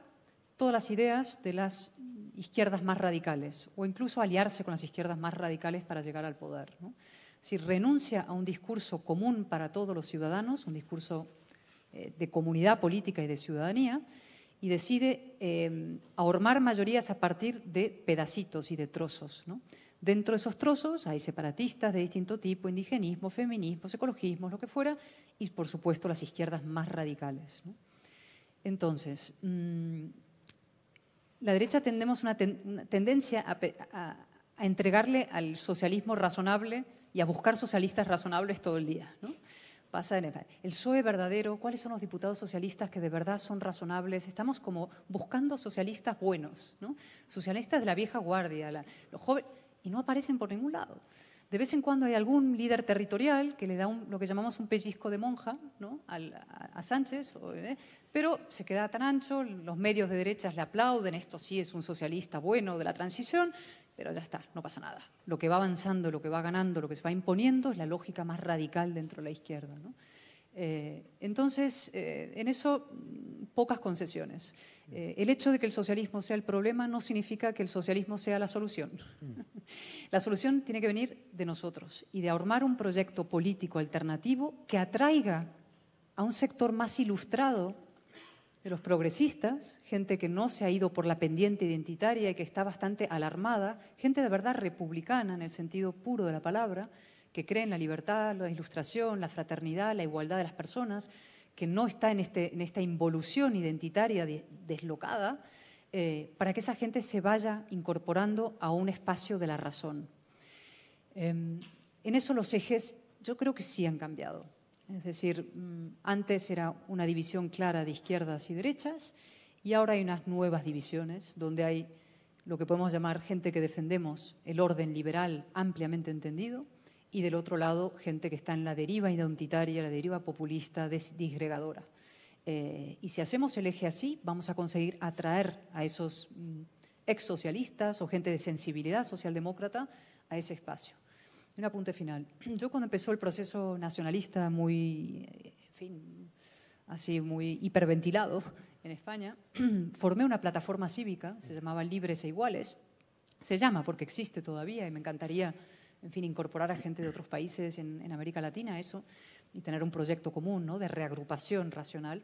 todas las ideas de las izquierdas más radicales o incluso aliarse con las izquierdas más radicales para llegar al poder. Si renuncia a un discurso común para todos los ciudadanos, un discurso eh, de comunidad política y de ciudadanía, y decide eh, ahormar mayorías a partir de pedacitos y de trozos. Dentro de esos trozos hay separatistas de distinto tipo, indigenismo, feminismo, ecologismo, lo que fuera, y por supuesto las izquierdas más radicales. Entonces, mm, la derecha tendemos una, tendencia a, a entregarle al socialismo razonable y a buscar socialistas razonables todo el día. ¿no? Pasa en el, el PSOE verdadero, ¿cuáles son los diputados socialistas que de verdad son razonables? Estamos como buscando socialistas buenos, ¿no? socialistas de la vieja guardia, los jóvenes, y no aparecen por ningún lado. De vez en cuando hay algún líder territorial que le da lo que llamamos un pellizco de monja ¿no? a, Sánchez, ¿eh? pero se queda tan ancho, los medios de derechas le aplauden, esto sí es un socialista bueno de la transición, pero ya está, no pasa nada. Lo que va avanzando, lo que va ganando, lo que se va imponiendo es la lógica más radical dentro de la izquierda. Eh, entonces, eh, en eso, pocas concesiones. Eh, el hecho de que el socialismo sea el problema no significa que el socialismo sea la solución. la solución tiene que venir de nosotros y de armar un proyecto político alternativo que atraiga a un sector más ilustrado de los progresistas, gente que no se ha ido por la pendiente identitaria y que está bastante alarmada, gente de verdad republicana en el sentido puro de la palabra, que cree en la libertad, la ilustración, la fraternidad, la igualdad de las personas, que no está en, este, esta involución identitaria deslocada, eh, para que esa gente se vaya incorporando a un espacio de la razón. Em, en eso los ejes yo creo que sí han cambiado. Es decir, mm, antes era una división clara de izquierdas y derechas y ahora hay unas nuevas divisiones donde hay lo que podemos llamar gente que defendemos el orden liberal ampliamente entendido y del otro lado gente que está en la deriva identitaria, la deriva populista, disgregadora. Eh, y si hacemos el eje así, vamos a conseguir atraer a esos mm, ex socialistas o gente de sensibilidad socialdemócrata a ese espacio. Un apunte final. Yo cuando empezó el proceso nacionalista muy, en fin, así muy hiperventilado en España, formé una plataforma cívica, se llamaba Libres e Iguales. Se llama porque existe todavía y me encantaría, en fin, incorporar a gente de otros países en, América Latina eso y tener un proyecto común ¿no? de reagrupación racional.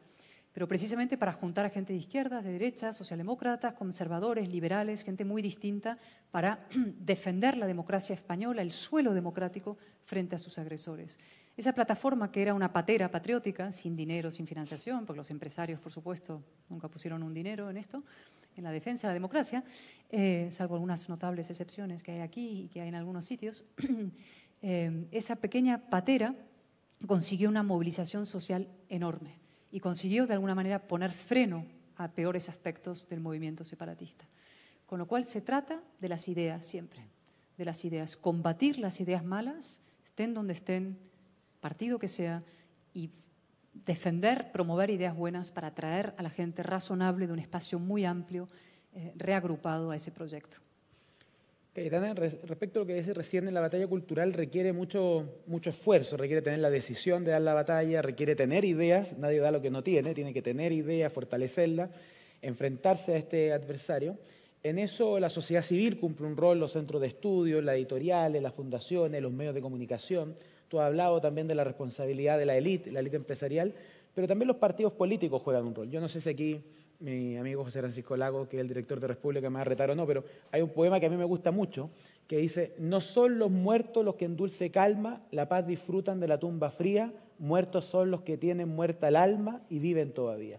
pero precisamente para juntar a gente de izquierdas, de derechas, socialdemócratas, conservadores, liberales, gente muy distinta, para defender la democracia española, el suelo democrático, frente a sus agresores. Esa plataforma que era una patera patriótica, sin dinero, sin financiación, porque los empresarios, por supuesto, nunca pusieron un dinero en esto, en la defensa de la democracia, eh, salvo algunas notables excepciones que hay aquí y que hay en algunos sitios, eh, esa pequeña patera consiguió una movilización social enorme y consiguió de alguna manera poner freno a peores aspectos del movimiento separatista. Con lo cual se trata de las ideas siempre, de las ideas, combatir las ideas malas, estén donde estén, partido que sea, y defender, promover ideas buenas para atraer a la gente razonable de un espacio muy amplio, eh, reagrupado a ese proyecto. Cayetana, respecto a lo que dice recién, la batalla cultural requiere mucho, mucho esfuerzo, requiere tener la decisión de dar la batalla, requiere tener ideas, nadie da lo que no tiene, tiene que tener ideas, fortalecerla, enfrentarse a este adversario. En eso la sociedad civil cumple un rol, los centros de estudio, las editoriales, las fundaciones, los medios de comunicación. Tú has hablado también de la responsabilidad de la élite, la élite empresarial, pero también los partidos políticos juegan un rol. Yo no sé si aquí mi amigo José Francisco Lago, que es el director de República, me va a retar o no, pero hay un poema que a mí me gusta mucho, que dice, no son los muertos los que en dulce calma la paz disfrutan de la tumba fría, muertos son los que tienen muerta el alma y viven todavía.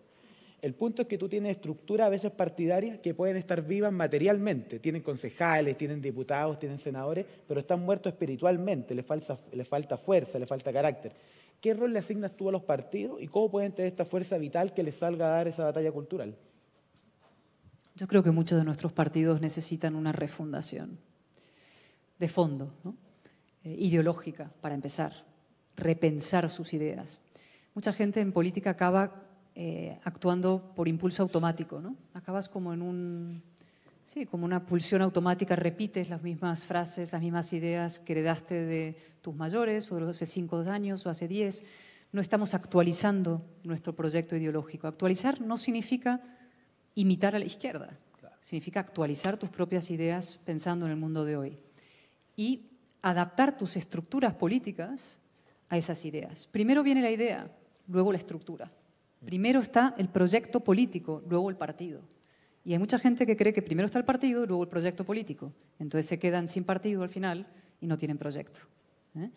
El punto es que tú tienes estructuras a veces partidarias que pueden estar vivas materialmente, tienen concejales, tienen diputados, tienen senadores, pero están muertos espiritualmente, les falta, les falta fuerza, les falta carácter. ¿Qué rol le asignas tú a los partidos y cómo pueden tener esta fuerza vital que les salga a dar esa batalla cultural? Yo creo que muchos de nuestros partidos necesitan una refundación de fondo, eh, ideológica, para empezar, repensar sus ideas. Mucha gente en política acaba eh, actuando por impulso automático, ¿no? Acabas como en un Sí, como una pulsión automática, repites las mismas frases, las mismas ideas que heredaste de tus mayores o de hace cinco años o hace diez. No estamos actualizando nuestro proyecto ideológico. Actualizar no significa imitar a la izquierda, significa actualizar tus propias ideas pensando en el mundo de hoy y adaptar tus estructuras políticas a esas ideas. Primero viene la idea, luego la estructura. Primero está el proyecto político, luego el partido. Y hay mucha gente que cree que primero está el partido luego el proyecto político. Entonces se quedan sin partido al final y no tienen proyecto. ¿eh?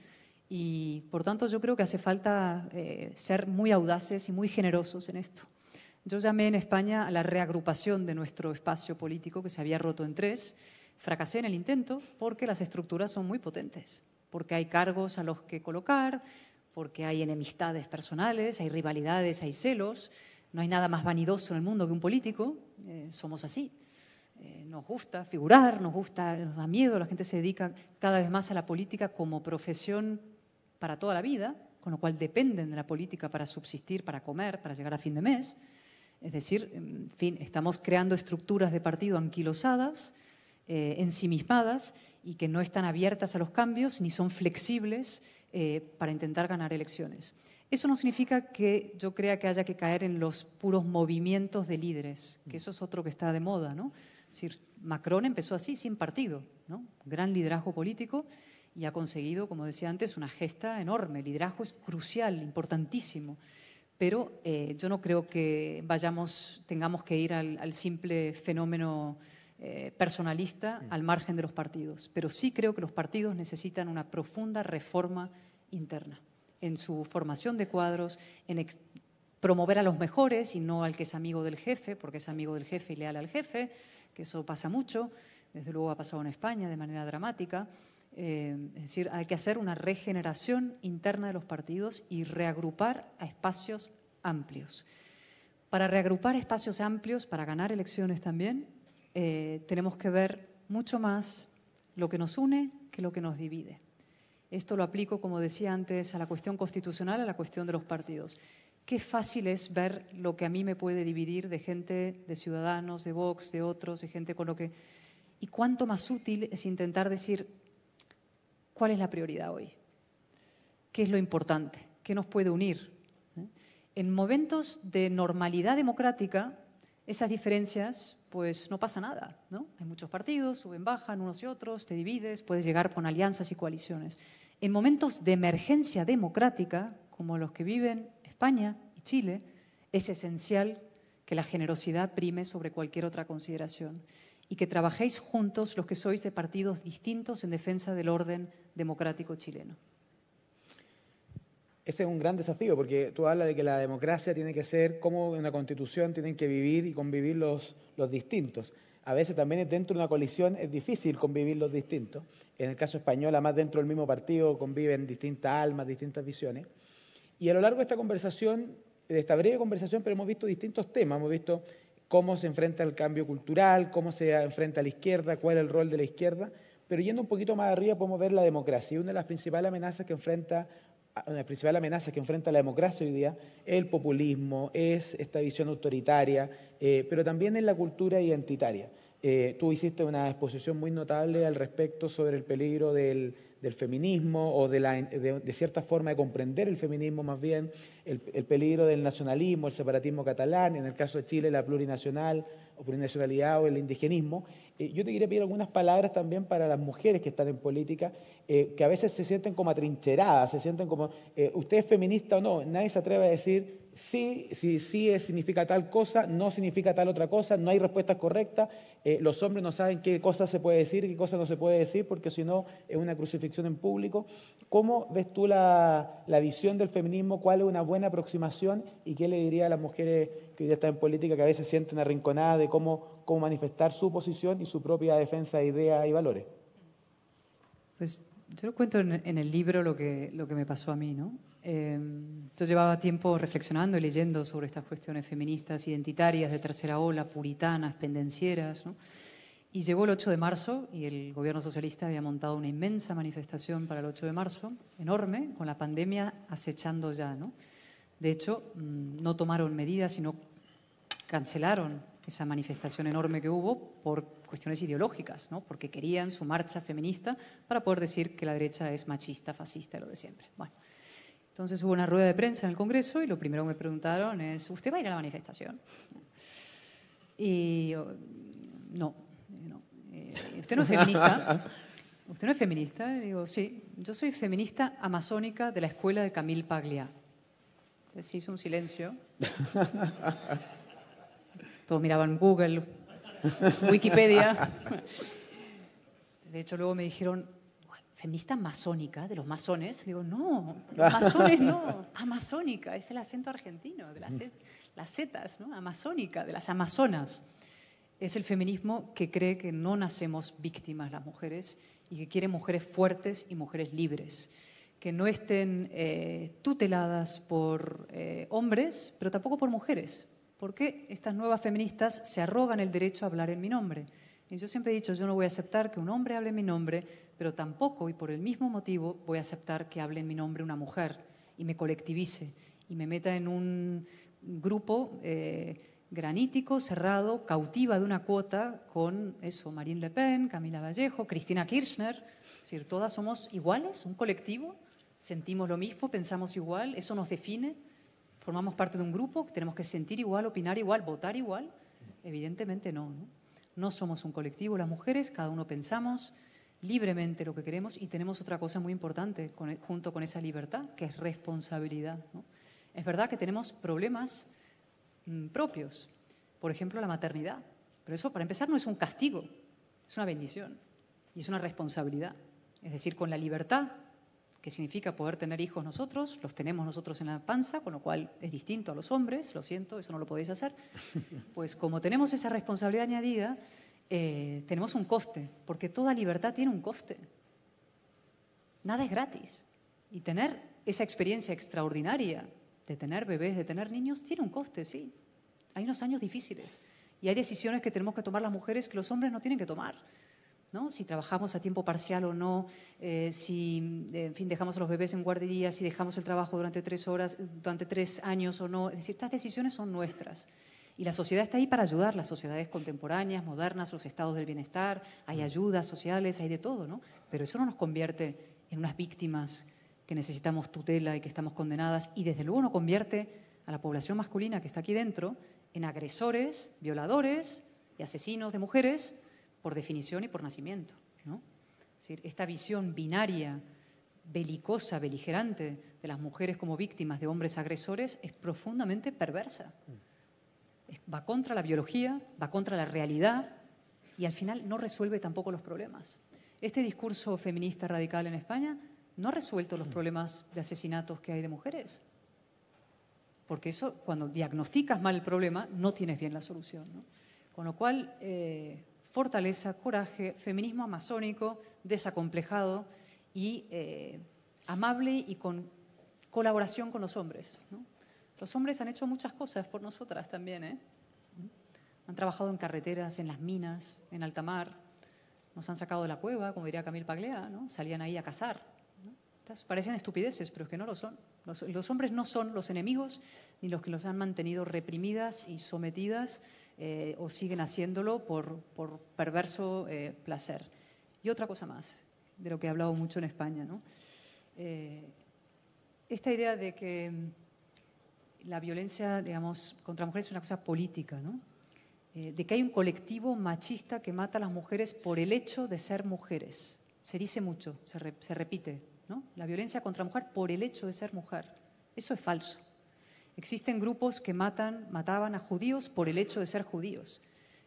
Y por tanto yo creo que hace falta eh, ser muy audaces y muy generosos en esto. Yo llamé en España a la reagrupación de nuestro espacio político que se había roto en tres. Fracasé en el intento porque las estructuras son muy potentes, porque hay cargos a los que colocar, porque hay enemistades personales, hay rivalidades, hay celos. No hay nada más vanidoso en el mundo que un político, eh, somos así. Eh, nos gusta figurar, nos gusta, nos da miedo, la gente se dedica cada vez más a la política como profesión para toda la vida, con lo cual dependen de la política para subsistir, para comer, para llegar a fin de mes. Es decir, en fin, estamos creando estructuras de partido anquilosadas, eh, ensimismadas y que no están abiertas a los cambios ni son flexibles para intentar ganar elecciones. Eso no significa que yo crea que haya que caer en los puros movimientos de líderes, que eso es otro que está de moda, ¿no? Macron empezó así, sin partido, ¿no? Gran liderazgo político y ha conseguido, como decía antes, una gesta enorme. El liderazgo es crucial, importantísimo. Pero eh, yo no creo que vayamos, tengamos que ir al, simple fenómeno eh, personalista al margen de los partidos. Pero sí creo que los partidos necesitan una profunda reforma interna en su formación de cuadros, en promover a los mejores y no al que es amigo del jefe, porque es amigo del jefe y leal al jefe, que eso pasa mucho, desde luego ha pasado en España de manera dramática. Eh, es decir, hay que hacer una regeneración interna de los partidos y reagrupar a espacios amplios. Para reagrupar espacios amplios, para ganar elecciones también, eh, tenemos que ver mucho más lo que nos une que lo que nos divide. Esto lo aplico, como decía antes, a la cuestión constitucional, a la cuestión de los partidos. Qué fácil es ver lo que a mí me puede dividir de gente, de ciudadanos, de Vox, de otros, de gente con lo que... Y cuánto más útil es intentar decir cuál es la prioridad hoy, qué es lo importante, qué nos puede unir. ¿Eh? En momentos de normalidad democrática, esas diferencias, pues no pasa nada, ¿no? Hay muchos partidos, suben, bajan unos y otros, te divides, puedes llegar con alianzas y coaliciones. En momentos de emergencia democrática, como los que viven España y Chile, Es esencial que la generosidad prime sobre cualquier otra consideración y que trabajéis juntos los que sois de partidos distintos en defensa del orden democrático chileno. Ese es un gran desafío porque tú hablas de que la democracia tiene que ser como una constitución tienen que vivir y convivir los, los distintos. A veces también dentro de una coalición es difícil convivir los distintos. En el caso español, además dentro del mismo partido conviven distintas almas, distintas visiones. Y a lo largo de esta conversación, de esta breve conversación, pero hemos visto distintos temas. Hemos visto cómo se enfrenta el cambio cultural, cómo se enfrenta a la izquierda, cuál es el rol de la izquierda. Pero yendo un poquito más arriba podemos ver la democracia. Y una de las principales amenazas que enfrenta una principales amenazas que enfrenta la democracia hoy día es el populismo, es esta visión autoritaria, eh, pero también es la cultura identitaria. Eh, tú hiciste una exposición muy notable al respecto sobre el peligro del, del feminismo o de, la, de, cierta forma de comprender el feminismo más bien, el, el, peligro del nacionalismo, el separatismo catalán, en el caso de Chile la plurinacional o plurinacionalidad o el indigenismo. Eh, yo te quería pedir algunas palabras también para las mujeres que están en política, eh, que a veces se sienten como atrincheradas, se sienten como, eh, usted es feminista o no, nadie se atreve a decir sí, sí, sí significa tal cosa, no significa tal otra cosa, no hay respuestas correctas, eh, los hombres no saben qué cosa se puede decir qué cosa no se puede decir, porque si no es una crucifixión en público. ¿Cómo ves tú la, visión del feminismo? ¿Cuál es una buena aproximación? ¿Y qué le diría a las mujeres que hoy están en política, que a veces sienten arrinconadas de cómo, cómo manifestar su posición y su propia defensa de ideas y valores? Pues yo cuento en, en el libro lo que, lo que me pasó a mí, ¿no? Eh, yo llevaba tiempo reflexionando y leyendo sobre estas cuestiones feministas, identitarias, de tercera ola, puritanas, pendencieras. ¿no? Y llegó el 8 de marzo y el gobierno socialista había montado una inmensa manifestación para el 8 de marzo, enorme, con la pandemia acechando ya. ¿no? De hecho, mm, no tomaron medidas, sino cancelaron esa manifestación enorme que hubo por cuestiones ideológicas, ¿no? porque querían su marcha feminista para poder decir que la derecha es machista, fascista, lo de siempre. Bueno, entonces hubo una rueda de prensa en el Congreso y lo primero que me preguntaron es, ¿usted va a ir a la manifestación? Y yo, no, no. Eh, ¿Usted no es feminista? ¿Usted no es feminista? Y digo, sí, yo soy feminista amazónica de la escuela de Camille Paglia. Se hizo un silencio. Todos miraban Google, Wikipedia. De hecho, luego me dijeron, feminista masónica, de los masones. Digo, no, masones no, amazónica, es el acento argentino, de las, las zetas, ¿no? Amazónica, de las amazonas. Es el feminismo que cree que no nacemos víctimas las mujeres y que quiere mujeres fuertes y mujeres libres, que no estén eh, tuteladas por eh, hombres, pero tampoco por mujeres. Porque estas nuevas feministas se arrogan el derecho a hablar en mi nombre? Yo siempre he dicho, yo no voy a aceptar que un hombre hable en mi nombre pero tampoco, y por el mismo motivo, voy a aceptar que hable en mi nombre una mujer y me colectivice y me meta en un grupo eh, granítico, cerrado, cautiva de una cuota con eso, Marine Le Pen, Camila Vallejo, Cristina Kirchner. Es decir, todas somos iguales, un colectivo, sentimos lo mismo, pensamos igual, eso nos define, formamos parte de un grupo, tenemos que sentir igual, opinar igual, votar igual. Evidentemente no, no, somos un colectivo, las mujeres, cada uno pensamos, libremente lo que queremos y tenemos otra cosa muy importante junto con esa libertad, que es responsabilidad. Es verdad que tenemos problemas mm, propios, por ejemplo la maternidad, pero eso para empezar no es un castigo, es una bendición y es una responsabilidad. Es decir, con la libertad, que significa poder tener hijos nosotros, los tenemos nosotros en la panza, con lo cual es distinto a los hombres, lo siento, eso no lo podéis hacer, pues como tenemos esa responsabilidad añadida, eh, tenemos un coste, porque toda libertad tiene un coste. Nada es gratis. Y tener esa experiencia extraordinaria de tener bebés, de tener niños, tiene un coste, sí. Hay unos años difíciles y hay decisiones que tenemos que tomar las mujeres que los hombres no tienen que tomar. ¿No? Si trabajamos a tiempo parcial o no, eh, si en fin, dejamos a los bebés en guardería, si dejamos el trabajo durante tres horas, durante tres años o no. Es decir, estas decisiones son nuestras. Y la sociedad está ahí para ayudar, las sociedades contemporáneas, modernas, los estados del bienestar, hay ayudas sociales, hay de todo, ¿no? Pero eso no nos convierte en unas víctimas que necesitamos tutela y que estamos condenadas, y desde luego no convierte a la población masculina que está aquí dentro en agresores, violadores y asesinos de mujeres por definición y por nacimiento. esta visión binaria belicosa, beligerante de las mujeres como víctimas de hombres agresores es profundamente perversa. Va contra la biología, va contra la realidad y al final no resuelve tampoco los problemas. Este discurso feminista radical en España no ha resuelto los problemas de asesinatos que hay de mujeres. Porque eso, cuando diagnosticas mal el problema, no tienes bien la solución. Con lo cual, eh, fortaleza, coraje, feminismo amazónico, desacomplejado y eh, amable y con colaboración con los hombres. Los hombres han hecho muchas cosas por nosotras también. ¿eh? Han trabajado en carreteras, en las minas, en alta mar. Nos han sacado de la cueva, como diría Camil Paglea, ¿no? salían ahí a cazar. parecen estupideces, pero es que no lo son. Los, hombres no son los enemigos ni los que los han mantenido reprimidas y sometidas eh, o siguen haciéndolo por, perverso eh, placer. Y otra cosa más, de lo que he hablado mucho en España, ¿no? Eh, esta idea de que la violencia, digamos, contra mujeres es una cosa política, ¿no? de que hay un colectivo machista que mata a las mujeres por el hecho de ser mujeres. Se dice mucho, se, se repite, ¿no? La violencia contra mujer por el hecho de ser mujer. Eso es falso. Existen grupos que matan, mataban a judíos por el hecho de ser judíos.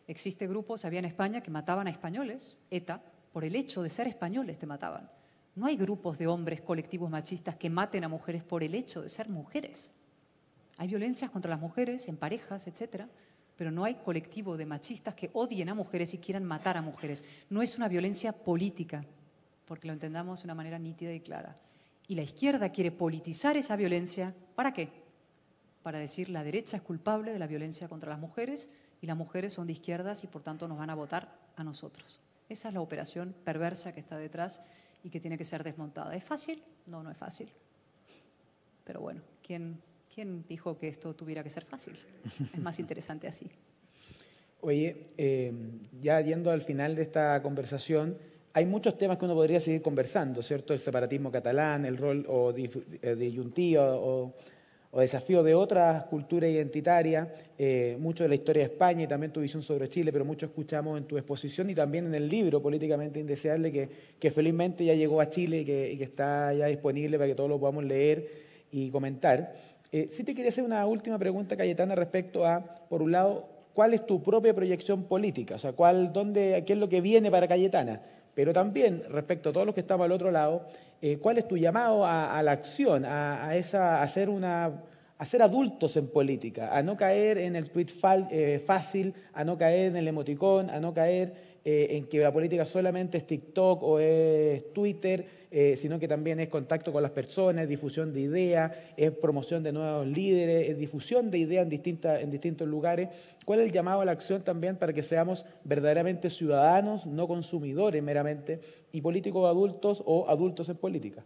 Existen grupos, había en España, que mataban a españoles, ETA, por el hecho de ser españoles te mataban. No hay grupos de hombres colectivos machistas que maten a mujeres por el hecho de ser mujeres. Hay violencias contra las mujeres en parejas, etcétera, pero no hay colectivo de machistas que odien a mujeres y quieran matar a mujeres. No es una violencia política, porque lo entendamos de una manera nítida y clara. Y la izquierda quiere politizar esa violencia, ¿para qué? Para decir la derecha es culpable de la violencia contra las mujeres y las mujeres son de izquierdas y por tanto nos van a votar a nosotros. Esa es la operación perversa que está detrás y que tiene que ser desmontada. ¿Es fácil? No, no es fácil. Pero bueno, ¿quién, quién dijo que esto tuviera que ser fácil? Es más interesante así. Oye, eh, ya yendo al final de esta conversación, hay muchos temas que uno podría seguir conversando, ¿cierto? El separatismo catalán, el rol o eh, disyuntivo o o desafío de otras culturas identitarias, eh, mucho de la historia de España y también tu visión sobre Chile, pero mucho escuchamos en tu exposición y también en el libro Políticamente Indeseable, que, que felizmente ya llegó a Chile y que, que, está ya disponible para que todos lo podamos leer y comentar. Eh, sí te quería hacer una última pregunta, Cayetana, respecto a, por un lado, ¿cuál es tu propia proyección política? O sea, ¿cuál, dónde, ¿qué es lo que viene para Cayetana? Pero también, respecto a todos los que estamos al otro lado, eh, ¿cuál es tu llamado a, la acción, a, esa, a, ser una, a ser adultos en política, a no caer en el tweet eh, fácil, a no caer en el emoticón, a no caer eh, en que la política solamente es TikTok o es Twitter, eh, sino que también es contacto con las personas, difusión de ideas, es promoción de nuevos líderes, es difusión de ideas en, en distintos lugares. ¿Cuál es el llamado a la acción también para que seamos verdaderamente ciudadanos, no consumidores meramente, y políticos adultos o adultos en política?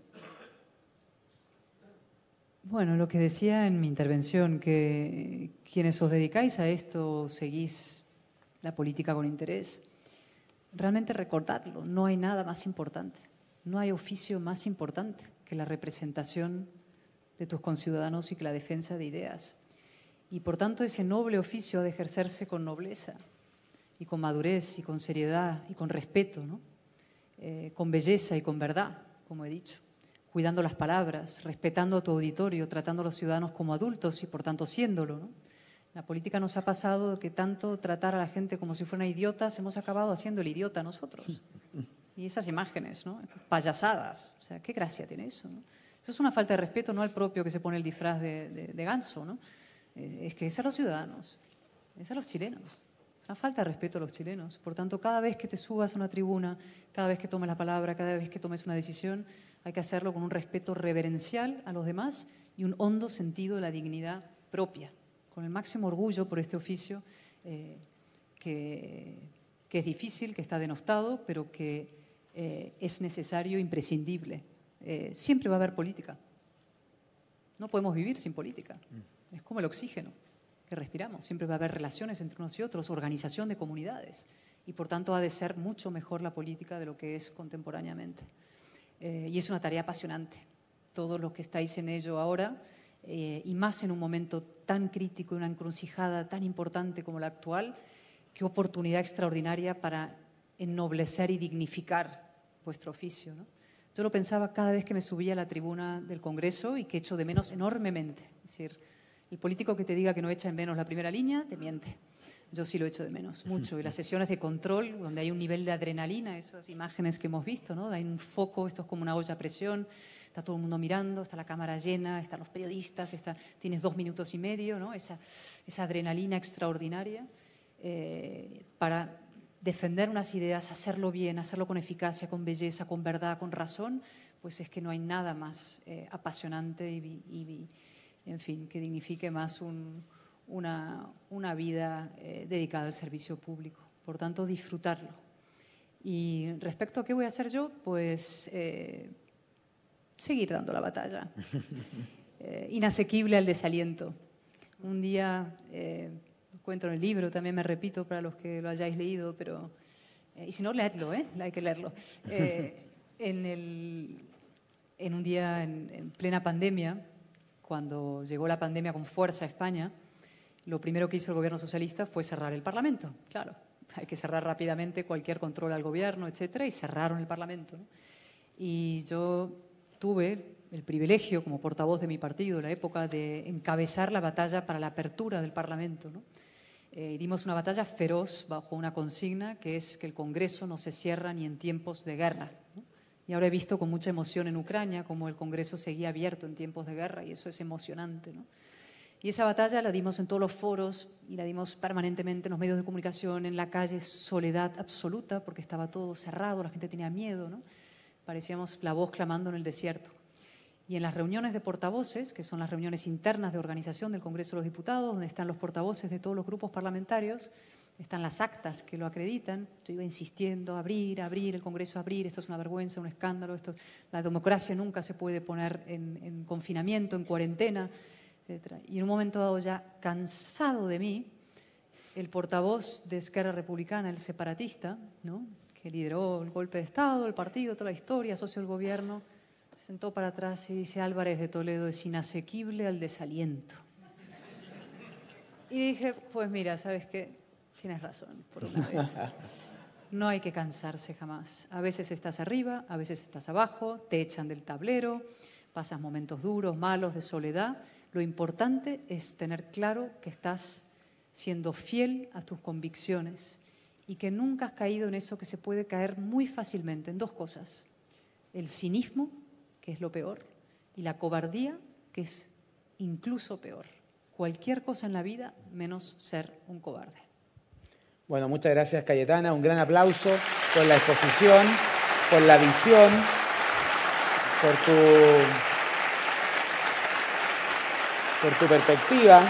Bueno, lo que decía en mi intervención, que quienes os dedicáis a esto seguís la política con interés, realmente recordadlo, no hay nada más importante, no hay oficio más importante que la representación de tus conciudadanos y que la defensa de ideas. Y por tanto ese noble oficio ha de ejercerse con nobleza y con madurez y con seriedad y con respeto, ¿no? Eh, con belleza y con verdad, como he dicho, cuidando las palabras, respetando a tu auditorio, tratando a los ciudadanos como adultos y por tanto siéndolo. ¿no? La política nos ha pasado que tanto tratar a la gente como si fueran idiotas, hemos acabado haciendo el idiota nosotros. Y esas imágenes, ¿no? Payasadas. O sea, ¿qué gracia tiene eso? Eso es una falta de respeto, no al propio que se pone el disfraz de, ganso. Eh, es que es a los ciudadanos, es a los chilenos. Es una falta de respeto a los chilenos. Por tanto, cada vez que te subas a una tribuna, cada vez que tomes la palabra, cada vez que tomes una decisión, hay que hacerlo con un respeto reverencial a los demás y un hondo sentido de la dignidad propia con el máximo orgullo por este oficio eh, que, es difícil, que está denostado, pero que eh, es necesario, imprescindible. Eh, siempre va a haber política. No podemos vivir sin política. Es como el oxígeno que respiramos. Siempre va a haber relaciones entre unos y otros, organización de comunidades. Y por tanto ha de ser mucho mejor la política de lo que es contemporáneamente. y es una tarea apasionante. Todos los que estáis en ello ahora eh, y más en un momento tan crítico, una encrucijada tan importante como la actual, qué oportunidad extraordinaria para ennoblecer y dignificar vuestro oficio. Yo lo pensaba cada vez que me subía a la tribuna del Congreso y que echo de menos enormemente. Es decir, el político que te diga que no echa en menos la primera línea, te miente. Yo sí lo echo de menos, mucho. Y las sesiones de control, donde hay un nivel de adrenalina, esas imágenes que hemos visto, ¿no? Hay un foco, esto es como una olla a presión, está todo el mundo mirando, está la cámara llena, están los periodistas, está, tienes dos minutos y medio, ¿no? Esa, esa adrenalina extraordinaria eh, para defender unas ideas, hacerlo bien, hacerlo con eficacia, con belleza, con verdad, con razón, pues es que no hay nada más eh, apasionante y, en fin, que dignifique más un, una, una vida eh, dedicada al servicio público. Por tanto, disfrutarlo. Y respecto a qué voy a hacer yo, pues eh, seguir dando la batalla. Inasequible al desaliento. Un día, cuento en el libro, también me repito para los que lo hayáis leído, pero... y si no, leedlo, ¿eh? hay que leerlo. en, el, en un día en, en plena pandemia, cuando llegó la pandemia con fuerza a España, lo primero que hizo el gobierno socialista fue cerrar el Parlamento. Claro, hay que cerrar rápidamente cualquier control al gobierno, etcétera, y cerraron el Parlamento. Y yo tuve el privilegio, como portavoz de mi partido en la época, de encabezar la batalla para la apertura del Parlamento. Eh, dimos una batalla feroz bajo una consigna que es que el Congreso no se cierra ni en tiempos de guerra. Y ahora he visto con mucha emoción en Ucrania cómo el Congreso seguía abierto en tiempos de guerra y eso es emocionante. ¿no? Y esa batalla la dimos en todos los foros y la dimos permanentemente en los medios de comunicación, en la calle, soledad absoluta, porque estaba todo cerrado, la gente tenía miedo, ¿no? Parecíamos la voz clamando en el desierto. Y en las reuniones de portavoces, que son las reuniones internas de organización del Congreso de los Diputados, donde están los portavoces de todos los grupos parlamentarios, están las actas que lo acreditan. Yo iba insistiendo, abrir, abrir, el Congreso abrir, esto es una vergüenza, un escándalo, esto, la democracia nunca se puede poner en, en confinamiento, en cuarentena. Y en un momento dado, ya cansado de mí, el portavoz de Esquerra Republicana, el separatista, ¿no? que lideró el golpe de Estado, el partido, toda la historia, socio del gobierno, se sentó para atrás y dice, Álvarez de Toledo es inasequible al desaliento. Y dije, pues mira, ¿sabes qué? Tienes razón, por una vez. No hay que cansarse jamás. A veces estás arriba, a veces estás abajo, te echan del tablero, pasas momentos duros, malos, de soledad, lo importante es tener claro que estás siendo fiel a tus convicciones y que nunca has caído en eso que se puede caer muy fácilmente, en dos cosas. El cinismo, que es lo peor, y la cobardía, que es incluso peor. Cualquier cosa en la vida menos ser un cobarde. Bueno, muchas gracias Cayetana, un gran aplauso por la exposición, por la visión, por tu por tu perspectiva.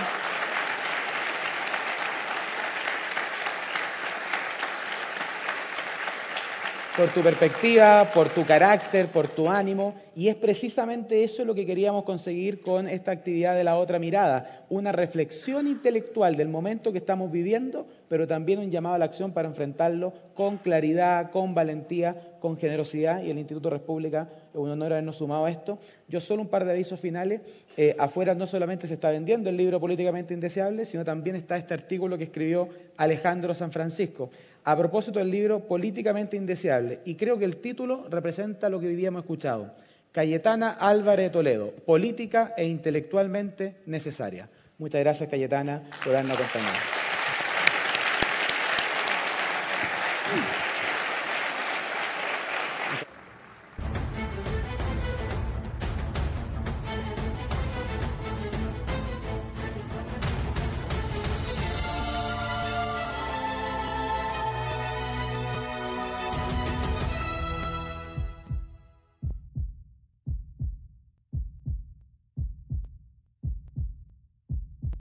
Por tu perspectiva, por tu carácter, por tu ánimo. Y es precisamente eso lo que queríamos conseguir con esta actividad de la otra mirada. Una reflexión intelectual del momento que estamos viviendo, pero también un llamado a la acción para enfrentarlo con claridad, con valentía, con generosidad. Y el Instituto República un honor habernos sumado a esto. Yo solo un par de avisos finales. Eh, afuera no solamente se está vendiendo el libro Políticamente Indeseable, sino también está este artículo que escribió Alejandro San Francisco a propósito del libro Políticamente Indeseable. Y creo que el título representa lo que hoy día hemos escuchado. Cayetana Álvarez de Toledo, política e intelectualmente necesaria. Muchas gracias, Cayetana, por habernos acompañado.